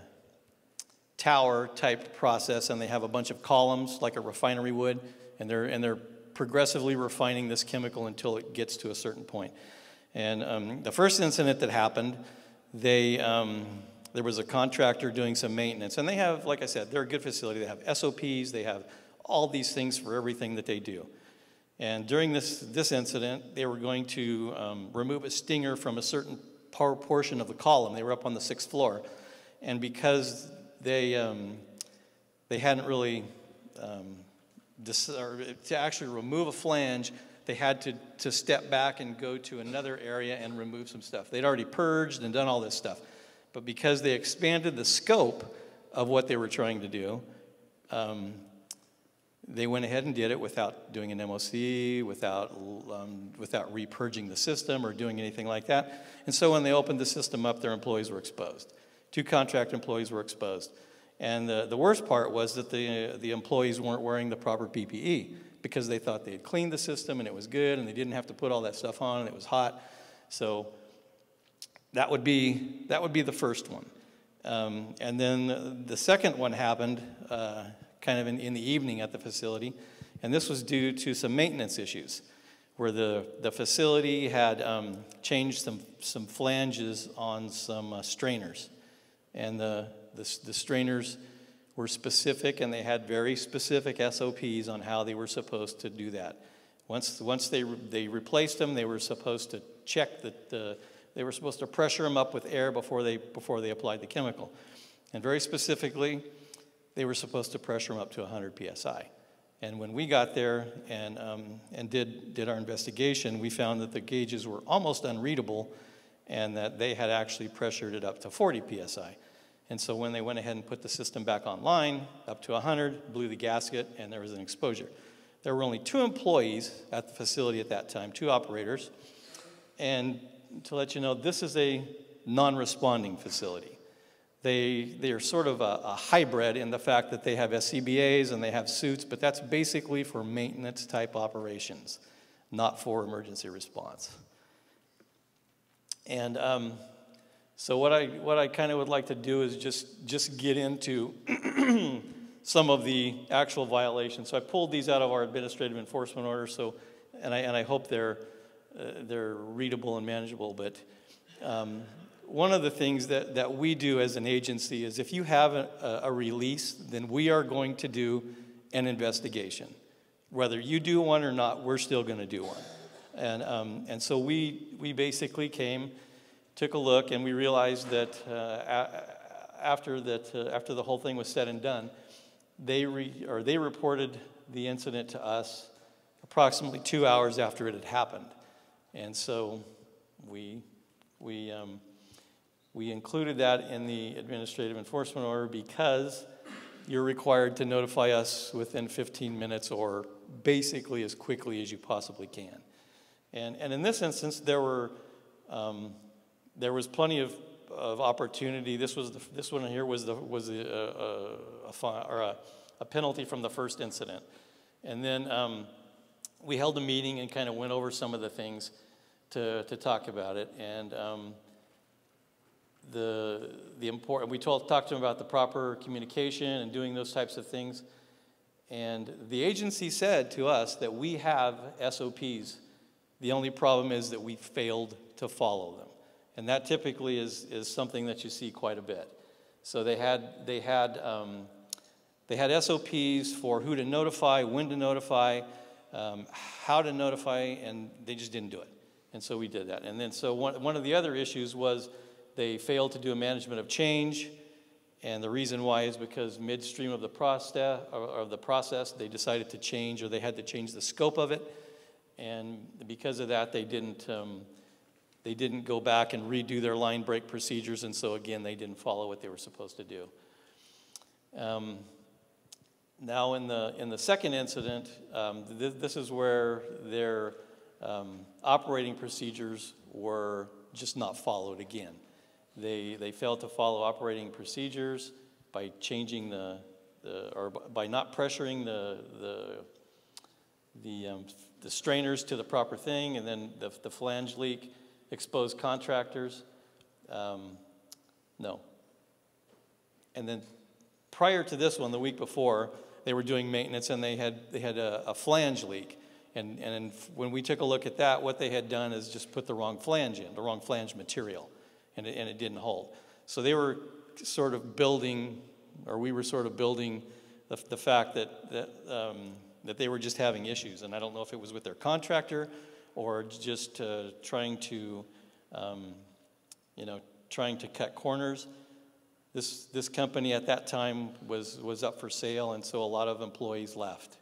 tower type process and they have a bunch of columns like a refinery would and they're, and they're progressively refining this chemical until it gets to a certain point. And um, the first incident that happened, they, um, there was a contractor doing some maintenance and they have, like I said, they're a good facility. They have SOPs, they have all these things for everything that they do. And during this, this incident, they were going to um, remove a stinger from a certain portion of the column. They were up on the sixth floor. And because they, um, they hadn't really, um, to actually remove a flange, they had to, to step back and go to another area and remove some stuff. They'd already purged and done all this stuff. But because they expanded the scope of what they were trying to do, um, they went ahead and did it without doing an MOC, without, um, without repurging the system or doing anything like that. And so when they opened the system up, their employees were exposed. Two contract employees were exposed. And the, the worst part was that the, the employees weren't wearing the proper PPE because they thought they had cleaned the system and it was good and they didn't have to put all that stuff on and it was hot. So that would be, that would be the first one. Um, and then the second one happened uh, kind of in, in the evening at the facility. And this was due to some maintenance issues where the, the facility had um, changed some, some flanges on some uh, strainers and the, the, the strainers were specific and they had very specific SOPs on how they were supposed to do that. Once, once they, they replaced them, they were supposed to check that the, they were supposed to pressure them up with air before they, before they applied the chemical. And very specifically, they were supposed to pressure them up to 100 psi. And when we got there and, um, and did, did our investigation, we found that the gauges were almost unreadable and that they had actually pressured it up to 40 psi. And so when they went ahead and put the system back online, up to 100, blew the gasket, and there was an exposure. there were only two employees at the facility at that time, two operators. And to let you know, this is a non responding facility. They, they are sort of a, a, hybrid in the fact that they have SCBAs and they have suits, but that's basically for maintenance type operations, not for emergency response. And um, so what I, what I kind of would like to do is just, just get into some of the actual violations. So I pulled these out of our administrative enforcement order, so, and, I, and I hope they're, uh, they're readable and manageable, but um, one of the things that, that we do as an agency is if you have a, a release, then we are going to do an investigation. Whether you do one or not, we're still going to do one. And, um, and so we, we basically came, took a look, and we realized that uh, after, that uh, after the whole thing was said and done, they, re, or they reported the incident to us approximately two hours after it had happened. And so we, we um, we included that in the administrative enforcement order because you're required to notify us within 15 minutes or basically as quickly as you possibly can. And, and in this instance, there, were, um, there was plenty of, of opportunity. This, was the, this one here was, the, was the, uh, uh, a, or a, a, penalty from the first incident. And then um, we held a meeting and kind of went over some of the things to, to talk about it. And um, the, the important, we told, talked to them about the proper communication and doing those types of things. And the agency said to us that we have SOPs. The only problem is that we failed to follow them. And that typically is, is something that you see quite a bit. So they had, they had, um, they had SOPs for who to notify, when to notify, um, how to notify, and they just didn't do it. And so we did that. And then so one, one of the other issues was they failed to do a management of change, and the reason why is because midstream of the process, of the process, they decided to change, or they had to change the scope of it, and because of that, they didn't. Um, they didn't go back and redo their line break procedures, and so again, they didn't follow what they were supposed to do. Um, now, in the, in the second incident, um, th this is where their um, operating procedures were just not followed again. They, they failed to follow operating procedures by changing the, the or by not pressuring the, the, the, um, the strainers to the proper thing, and then the, the flange leak exposed contractors. Um, no. And then prior to this one, the week before, they were doing maintenance and they had, they had a, a flange leak. And, and when we took a look at that, what they had done is just put the wrong flange in, the wrong flange material and it, and it didn't hold. So they were sort of building, or we were sort of building the, the fact that, that, um, that they were just having issues. And I don't know if it was with their contractor or just uh, trying to, um, you know, trying to cut corners. This, this company at that time was, was up for sale, and so a lot of employees left.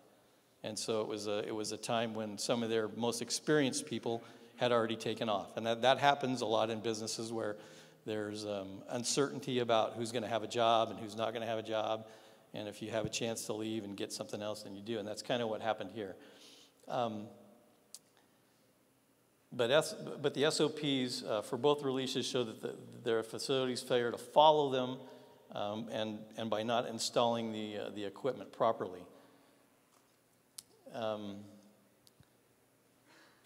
And so it was, a, it was a time when some of their most experienced people had already taken off. And that, that happens a lot in businesses where there's um, uncertainty about who's going to have a job and who's not going to have a job. And if you have a chance to leave and get something else, then you do. And that's kind of what happened here. Um, but, S, but the SOPs uh, for both releases show that the, their facilities failure to follow them um, and, and by not installing the, uh, the equipment properly. Um,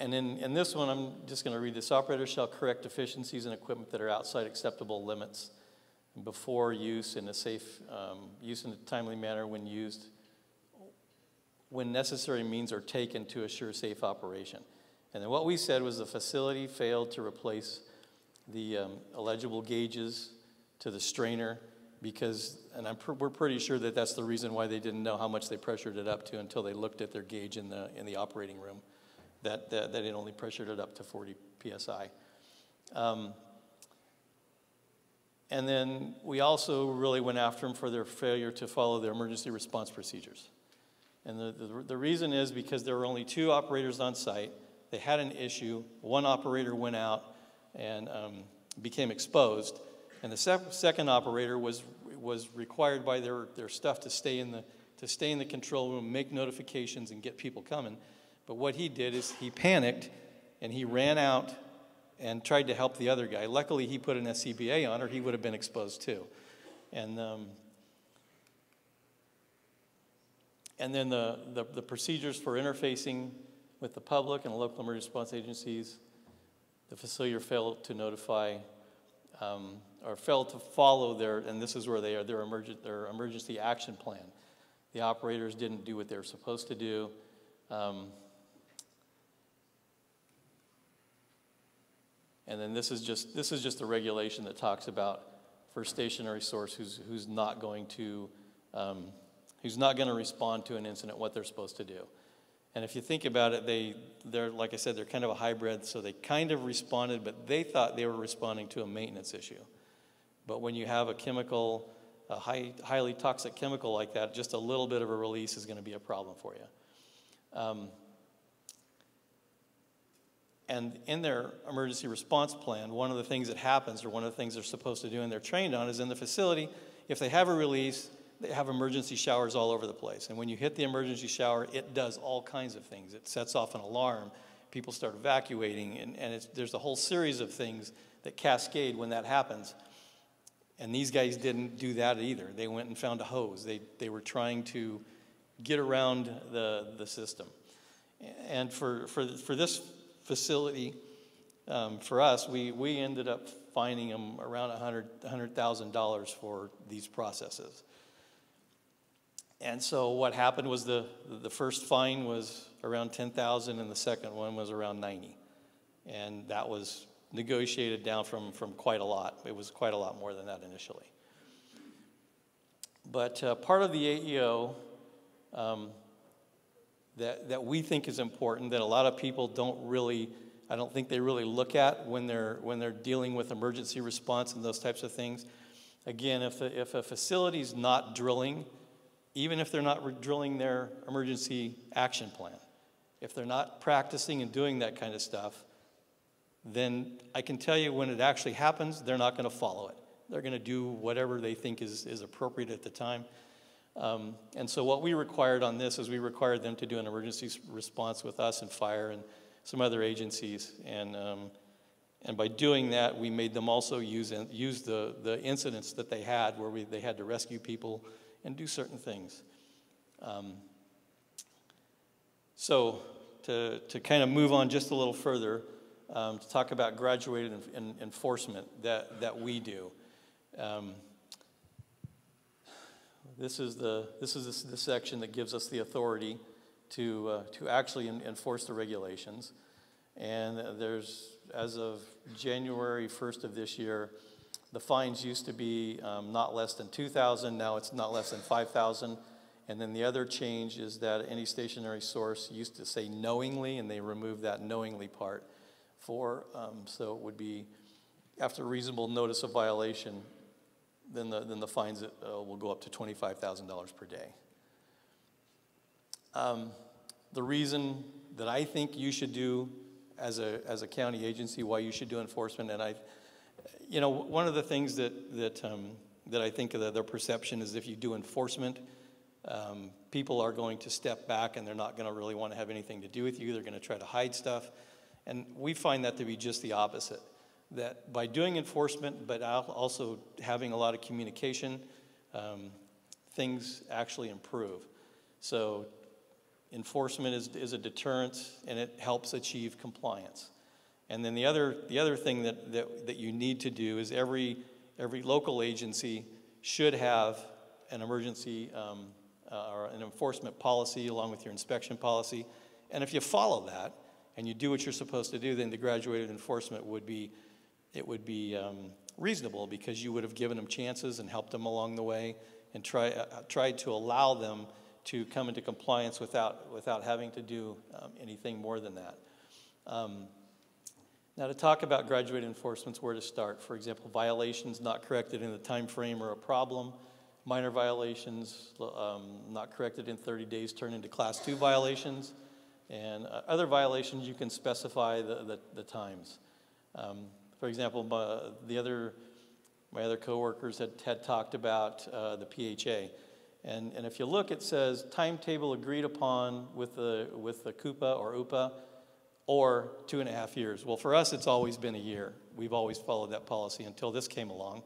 and in, in this one, I'm just going to read this. Operators shall correct deficiencies in equipment that are outside acceptable limits before use in a safe, um, use in a timely manner when used, when necessary means are taken to assure safe operation. And then what we said was the facility failed to replace the um, illegible gauges to the strainer because, and I'm pr we're pretty sure that that's the reason why they didn't know how much they pressured it up to until they looked at their gauge in the, in the operating room that, that, that it only pressured it up to 40 psi. Um, and then we also really went after them for their failure to follow their emergency response procedures. And the, the, the, reason is because there were only two operators on site. They had an issue. One operator went out and um, became exposed. And the sec second operator was, was required by their, their stuff to stay in the, to stay in the control room, make notifications, and get people coming. But what he did is he panicked and he ran out and tried to help the other guy. Luckily, he put an SCBA on, or he would have been exposed too. And um, and then the, the, the procedures for interfacing with the public and local emergency response agencies, the facility failed to notify um, or failed to follow their, and this is where they are, their, emergent, their emergency action plan. The operators didn't do what they were supposed to do. Um, and then this is just this is just a regulation that talks about for stationary source who's who's not going to um, who's not going to respond to an incident what they're supposed to do. And if you think about it, they, they're, like I said, they're kind of a hybrid, so they kind of responded, but they thought they were responding to a maintenance issue. But when you have a chemical, a high, highly toxic chemical like that, just a little bit of a release is going to be a problem for you. Um, and in their emergency response plan, one of the things that happens, or one of the things they're supposed to do and they're trained on, is in the facility, if they have a release, they have emergency showers all over the place. And when you hit the emergency shower, it does all kinds of things. It sets off an alarm, people start evacuating, and, and there's a whole series of things that cascade when that happens. And these guys didn't do that either. They went and found a hose. They, they were trying to get around the, the system. And for, for, for this facility, um, for us, we, we ended up finding them around $100,000 $100, for these processes. And so what happened was the, the first fine was around 10,000 and the second one was around 90. And that was negotiated down from, from quite a lot. It was quite a lot more than that initially. But uh, part of the AEO um, that, that we think is important that a lot of people don't really, I don't think they really look at when they're, when they're dealing with emergency response and those types of things. Again, if, a, if a facility is not drilling, even if they're not drilling their emergency action plan, if they're not practicing and doing that kind of stuff, then I can tell you when it actually happens, they're not going to follow it. They're going to do whatever they think is, is appropriate at the time. Um, and so, what we required on this is we required them to do an emergency response with us and fire and some other agencies. And, um, and by doing that, we made them also use, use the, the incidents that they had where we, they had to rescue people and do certain things. Um, so, to, to kind of move on just a little further, um, to talk about graduated enforcement that, that we do. This is the, this is the, section that gives us the authority to, uh, to actually enforce the regulations. And there's, as of January 1st of this year, the fines used to be um, not less than 2,000, now it's not less than 5,000. And then the other change is that any stationary source used to say knowingly, and they removed that knowingly part for, um, so it would be after reasonable notice of violation, then the, then the fines uh, will go up to $25,000 per day. Um, the reason that I think you should do as a, as a county agency, why you should do enforcement, and I, you know, one of the things that, that, um, that I think of their perception is if you do enforcement, um, people are going to step back and they're not going to really want to have anything to do with you. They're going to try to hide stuff. And we find that to be just the opposite. That by doing enforcement, but also having a lot of communication, um, things actually improve. So enforcement is, is a deterrent and it helps achieve compliance. And then the other, the other thing that, that, that you need to do is every, every local agency should have an emergency um, uh, or an enforcement policy along with your inspection policy. And if you follow that and you do what you're supposed to do, then the graduated enforcement would be, it would be um, reasonable because you would have given them chances and helped them along the way and try, uh, tried to allow them to come into compliance without, without having to do um, anything more than that. Um, now, to talk about graduated enforcements, where to start? For example, violations not corrected in the time frame are a problem. Minor violations um, not corrected in 30 days turn into class two violations. And uh, other violations, you can specify the, the, the times. Um, for example, my, the other, my other coworkers had, had talked about uh, the PHA. And, and if you look, it says timetable agreed upon with the, with the CUPA or UPA, or two and a half years. Well, for us, it's always been a year. We've always followed that policy until this came along.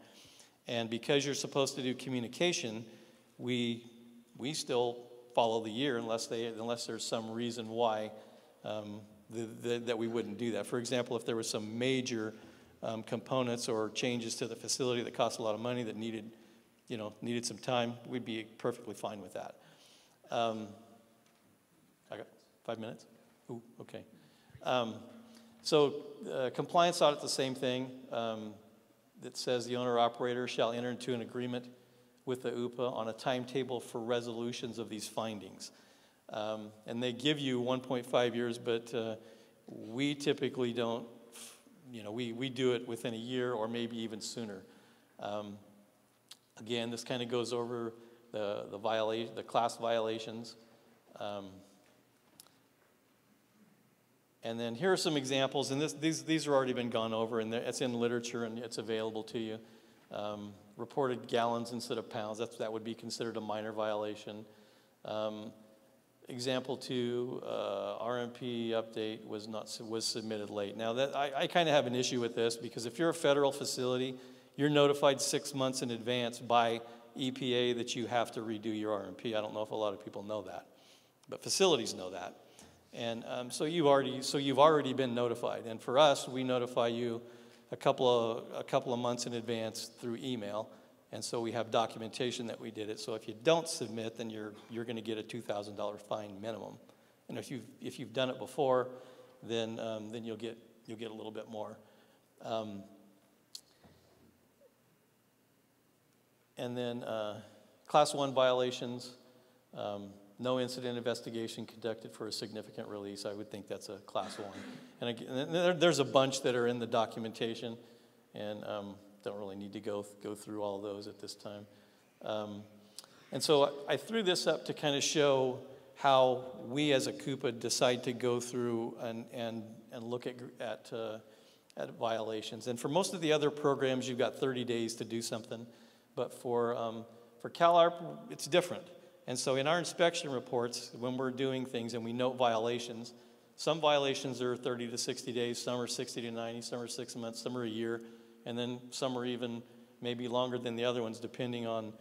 And because you're supposed to do communication, we, we still follow the year unless, they, unless there's some reason why um, the, the, that we wouldn't do that. For example, if there was some major um, components or changes to the facility that cost a lot of money that needed, you know, needed some time, we'd be perfectly fine with that. Um, I got five minutes? Ooh, okay. Um, so uh, compliance audit, the same thing. Um, that says the owner operator shall enter into an agreement with the UPA on a timetable for resolutions of these findings. Um, and they give you 1.5 years, but uh, we typically don't, you know, we, we do it within a year or maybe even sooner. Um, again, this kind of goes over the, the, violation, the class violations. Um, and then here are some examples, and this, these, these are already been gone over, and it's in literature and it's available to you. Um, reported gallons instead of pounds, that's, that would be considered a minor violation. Um, example two, uh, RMP update was not was submitted late. Now that I, I kind of have an issue with this because if you're a federal facility, you're notified six months in advance by EPA that you have to redo your RMP. I don't know if a lot of people know that, but facilities know that. And um, so you've already so you've already been notified. And for us, we notify you a couple of a couple of months in advance through email. And so we have documentation that we did it. So if you don't submit, then you're you're going to get a two thousand dollar fine minimum. And if you if you've done it before, then um, then you'll get you'll get a little bit more. Um, and then uh, class one violations. Um, no incident investigation conducted for a significant release. I would think that's a class one. And again, there's a bunch that are in the documentation, and um, don't really need to go, go through all those at this time. Um, and so I threw this up to kind of show how we as a CUPA decide to go through and, and, and look at, at, uh, at violations. And for most of the other programs, you've got 30 days to do something. But for, um, for CalARP, it's different. And so in our inspection reports, when we're doing things and we note violations, some violations are 30 to 60 days, some are 60 to 90, some are six months, some are a year, and then some are even maybe longer than the other ones, depending on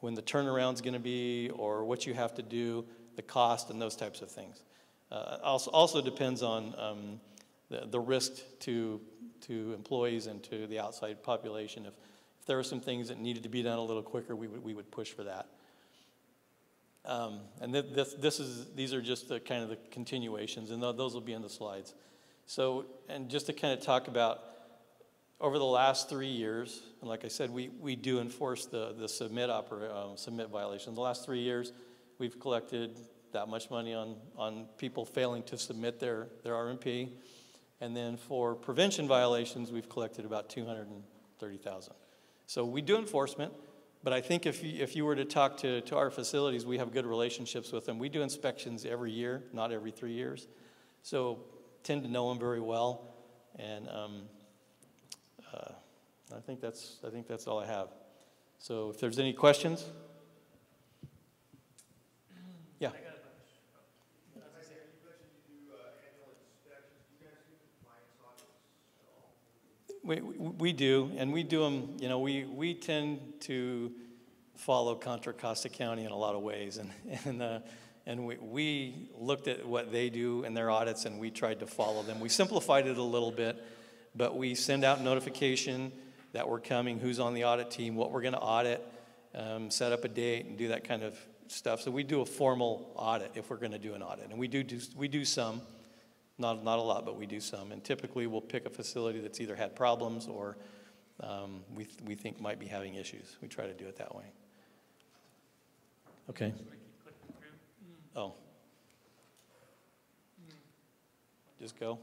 when the turnaround's going to be or what you have to do, the cost, and those types of things. Uh, also, also depends on um, the, the risk to, to employees and to the outside population. If, if there were some things that needed to be done a little quicker, we would, we would push for that. Um, and th this, this is, these are just the kind of the continuations, and th those will be in the slides. So, and just to kind of talk about over the last three years, and like I said, we, we do enforce the, the submit, opera, um, submit violation. The last three years, we've collected that much money on, on people failing to submit their, their RMP. And then for prevention violations, we've collected about 230,000. So we do enforcement. But I think if you, if you were to talk to, to our facilities, we have good relationships with them. We do inspections every year, not every three years. So tend to know them very well. And um, I, think that's, I think that's all I have. So if there's any questions? Yeah. We, we, do, and we do them, you know, we, we tend to follow Contra Costa County in a lot of ways. And, and, uh, and we, we looked at what they do in their audits and we tried to follow them. We simplified it a little bit, but we send out notification that we're coming, who's on the audit team, what we're going to audit, um, set up a date, and do that kind of stuff. So we do a formal audit if we're going to do an audit. And we do, do, we do some. Not, not a lot, but we do some. And typically we'll pick a facility that's either had problems or um, we, th we think might be having issues. We try to do it that way. Okay. Oh. Just go.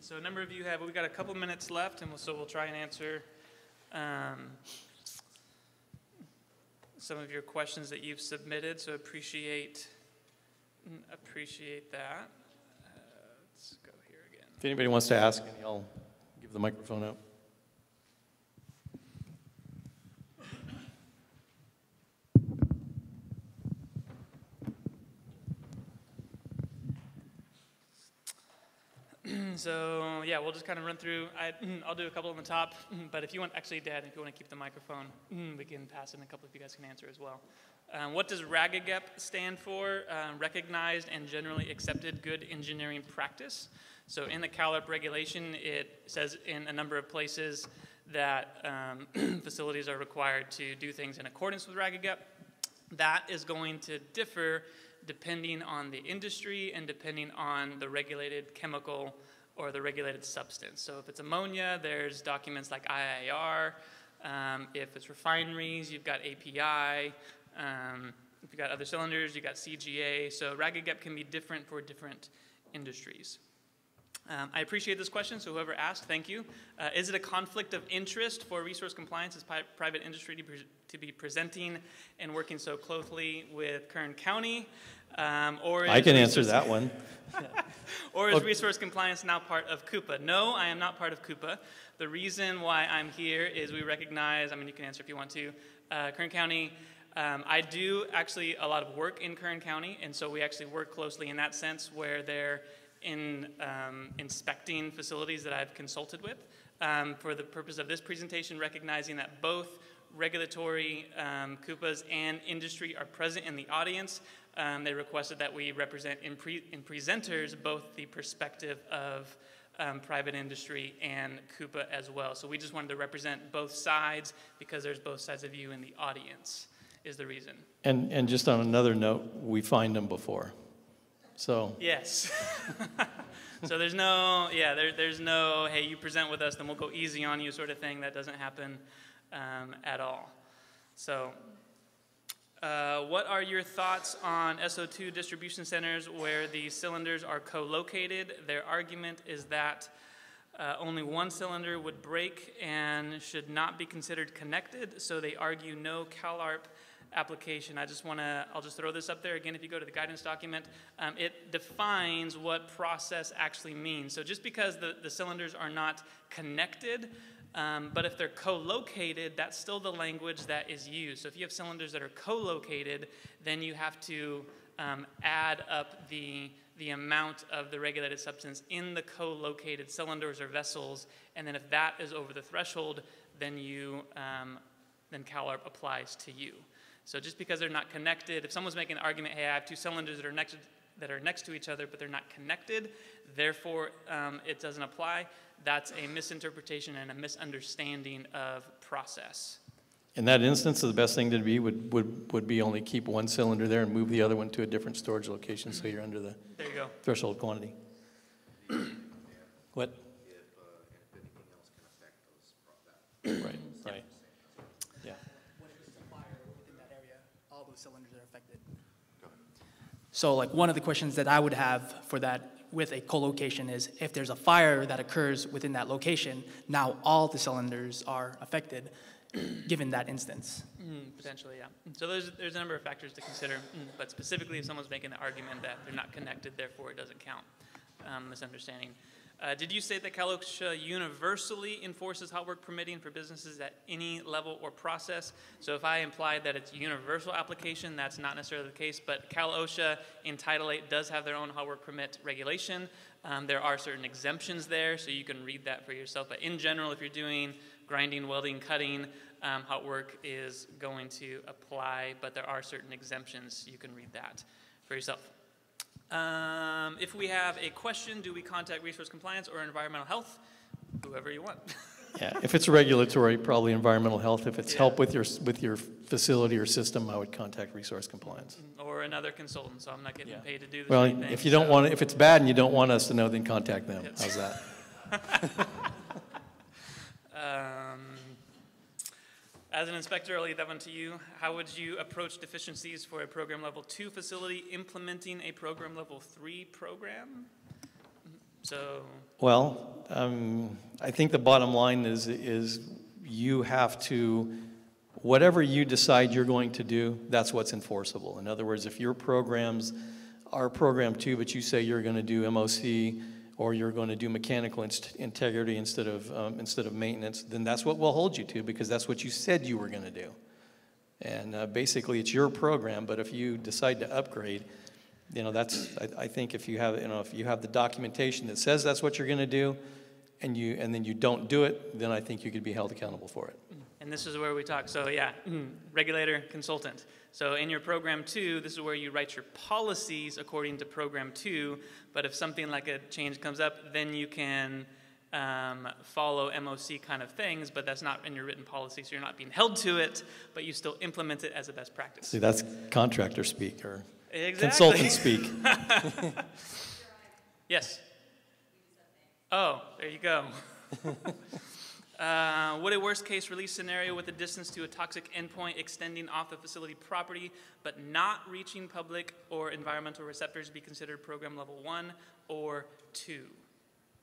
So a number of you have, we've got a couple minutes left, and we'll, so we'll try and answer um, some of your questions that you've submitted. So appreciate Appreciate that. Uh, let's go here again. If anybody wants to ask I'll give the microphone up. So yeah, we'll just kind of run through. I, I'll do a couple on the top, but if you want, actually, Dan, if you want to keep the microphone, we can pass it, and a couple of you guys can answer as well. Um, what does RAGAGEP stand for? Um, recognized and generally accepted good engineering practice. So in the CalARP regulation, it says in a number of places that um, facilities are required to do things in accordance with RAGAGEP. That is going to differ depending on the industry and depending on the regulated chemical or the regulated substance. So if it's ammonia, there's documents like IIR. Um, if it's refineries, you've got API. Um, if you've got other cylinders, you've got CGA. So RAGAGEP can be different for different industries. Um, I appreciate this question, so whoever asked, thank you. Uh, is it a conflict of interest for resource compliance as pi- private industry to, pre- to, be presenting and working so closely with Kern County? Um, or I can answer that one. or is okay. resource compliance now part of CUPA? No, I am not part of CUPA. The reason why I'm here is we recognize, I mean, you can answer if you want to, uh, Kern County. Um, I do actually a lot of work in Kern County, and so we actually work closely in that sense where they're in um, inspecting facilities that I've consulted with um, for the purpose of this presentation, recognizing that both regulatory um, and industry are present in the audience. Um, they requested that we represent in, pre in presenters both the perspective of um, private industry and CUPA as well. So we just wanted to represent both sides because there's both sides of you in the audience is the reason. And, and just on another note, we find them before. So. Yes. so there's no, yeah, there, there's no, hey, you present with us, then we'll go easy on you sort of thing. That doesn't happen um, at all. So, uh, what are your thoughts on SO2 distribution centers where the cylinders are co located? Their argument is that uh, only one cylinder would break and should not be considered connected, so they argue no CalARP application. I just want to, I'll just throw this up there again. If you go to the guidance document, um, it defines what process actually means. So just because the, the cylinders are not connected, um, but if they're co-located, that's still the language that is used. So if you have cylinders that are co-located, then you have to um, add up the, the amount of the regulated substance in the co-located cylinders or vessels, and then if that is over the threshold, then you um, then CalARP applies to you. So just because they're not connected, if someone's making an argument, hey, I have two cylinders that are next, that are next to each other, but they're not connected, therefore um, it doesn't apply, that's a misinterpretation and a misunderstanding of process. In that instance, the best thing to be would, would, would be only keep one cylinder there and move the other one to a different storage location so you're under the there you go. threshold quantity. what? Right, right. cylinders are affected. So like one of the questions that I would have for that with a co-location is if there's a fire that occurs within that location, now all the cylinders are affected given that instance. Mm, potentially, yeah. So there's, there's a number of factors to consider, mm, but specifically if someone's making the argument that they're not connected, therefore it doesn't count, um, misunderstanding. Uh, did you say that Cal OSHA universally enforces hot work permitting for businesses at any level or process? So if I implied that it's universal application, that's not necessarily the case, but Cal OSHA in Title 8 does have their own hot work permit regulation. Um, there are certain exemptions there, so you can read that for yourself. But in general, if you're doing grinding, welding, cutting, um, hot work is going to apply, but there are certain exemptions. You can read that for yourself. Um, if we have a question, do we contact resource compliance or environmental health? Whoever you want. yeah, if it's regulatory, probably environmental health. If it's yeah. help with your with your facility or system, I would contact resource compliance. Or another consultant. So I'm not getting yeah. paid to do this. Well, anything, if you don't want, it, if it's bad and you don't want us to know, then contact them. How's that? um, as an inspector, I'll leave that one to you. How would you approach deficiencies for a program level two facility implementing a program level three program? So. Well, um, I think the bottom line is, is you have to, whatever you decide you're going to do, that's what's enforceable. In other words, if your programs are program two, but you say you're going to do MOC or you're going to do mechanical integrity instead of, um, instead of maintenance, then that's what we'll hold you to because that's what you said you were going to do. And uh, basically, it's your program, but if you decide to upgrade, you know, that's, I, I think if you have, you know, if you have the documentation that says that's what you're gonna do, and you, and then you don't do it, then I think you could be held accountable for it. And this is where we talk. So, yeah, regulator, consultant. So, in your program two, this is where you write your policies according to program two. But if something like a change comes up, then you can um, follow MOC kind of things, but that's not in your written policy. So, you're not being held to it, but you still implement it as a best practice. See, that's contractor speak or Exactly. consultant speak. Yes. Oh, there you go. uh, would a worst case release scenario with a distance to a toxic endpoint extending off the facility property but not reaching public or environmental receptors be considered program level one or two?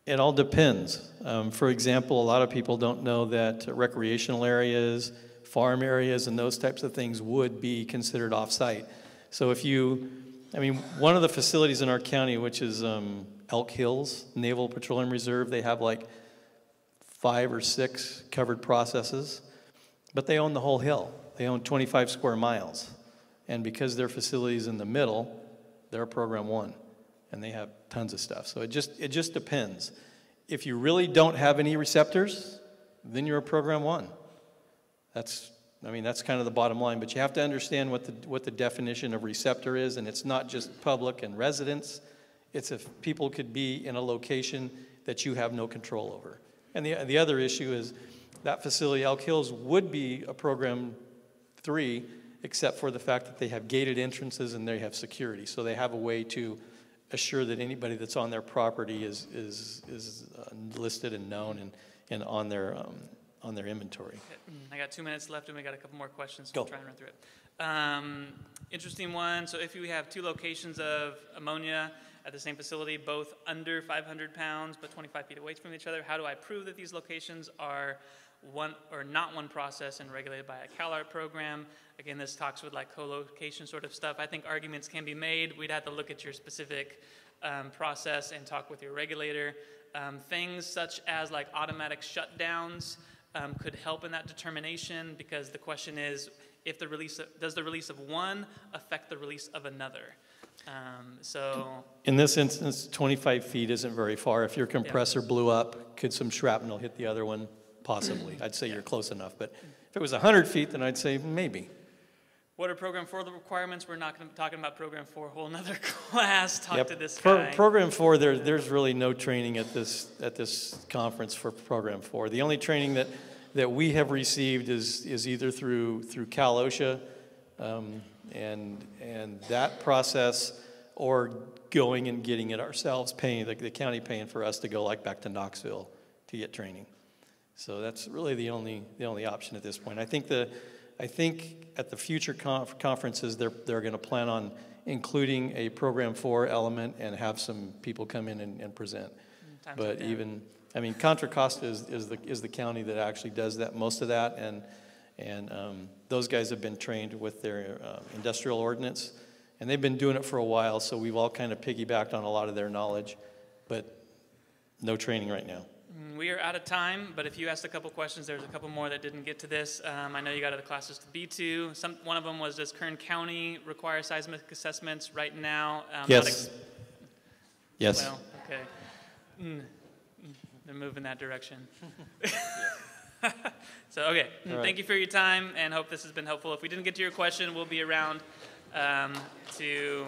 It all depends. Um, for example, a lot of people don't know that recreational areas, farm areas, and those types of things would be considered off-site. So if you, I mean, one of the facilities in our county, which is um, Elk Hills Naval Petroleum Reserve, they have like five or six covered processes, but they own the whole hill. They own 25 square miles. And because their facility is in the middle, they're a program one, and they have tons of stuff. So it just, it just depends. If you really don't have any receptors, then you're a program one. That's, I mean, that's kind of the bottom line, but you have to understand what the, what the definition of receptor is, and it's not just public and residents. It's if people could be in a location that you have no control over. And the, the other issue is that facility, Elk Hills, would be a program three, except for the fact that they have gated entrances and they have security. So they have a way to assure that anybody that's on their property is, is, is uh, listed and known and, and on their, um, on their inventory. I got two minutes left and we got a couple more questions. So Go. we'll try and run through it. Um, interesting one. So, if we have two locations of ammonia at the same facility, both under 500 pounds but 25 feet away from each other, how do I prove that these locations are one or not one process and regulated by a CalARP program? Again, this talks with like co-location sort of stuff. I think arguments can be made. We'd have to look at your specific um, process and talk with your regulator. Um, things such as like automatic shutdowns um, could help in that determination because the question is if the release of, does the release of one affect the release of another um, so In this instance, 25 feet isn't very far. If your compressor blew up, could some shrapnel hit the other one? Possibly. I'd say you're close enough. But if it was 100 feet, then I'd say maybe. what are program four requirements we're not going to talking about program four a whole another class talk Yep. to this Pro- guy Program four, there, there's really no training at this, at this conference for program four. The only training that, that we have received is, is either through, through Cal OSHA, um, and, and that process, or going and getting it ourselves, paying, the, the county paying for us to go like back to Knoxville to get training. So that's really the only, the only option at this point. I think the, I think at the future conf- conferences, they're, they're gonna plan on including a program four element and have some people come in and, and present. Mm, Time's But up, even, I mean, Contra Costa is, is the, is the county that actually does that, most of that, and, and, um, those guys have been trained with their, uh, industrial ordinance, and they've been doing it for a while, so we've all kind of piggybacked on a lot of their knowledge, but no training right now. Mm, we are out of time but if you asked a couple questions there's a couple more that didn't get to this um, i know you got other classes to be to some one of them was does kern county require seismic assessments right now um, Yes. Yes. Well, okay. Mm, mm, They're moving that direction. so, okay. Right. Thank you for your time and hope this has been helpful. If we didn't get to your question, we'll be around um, to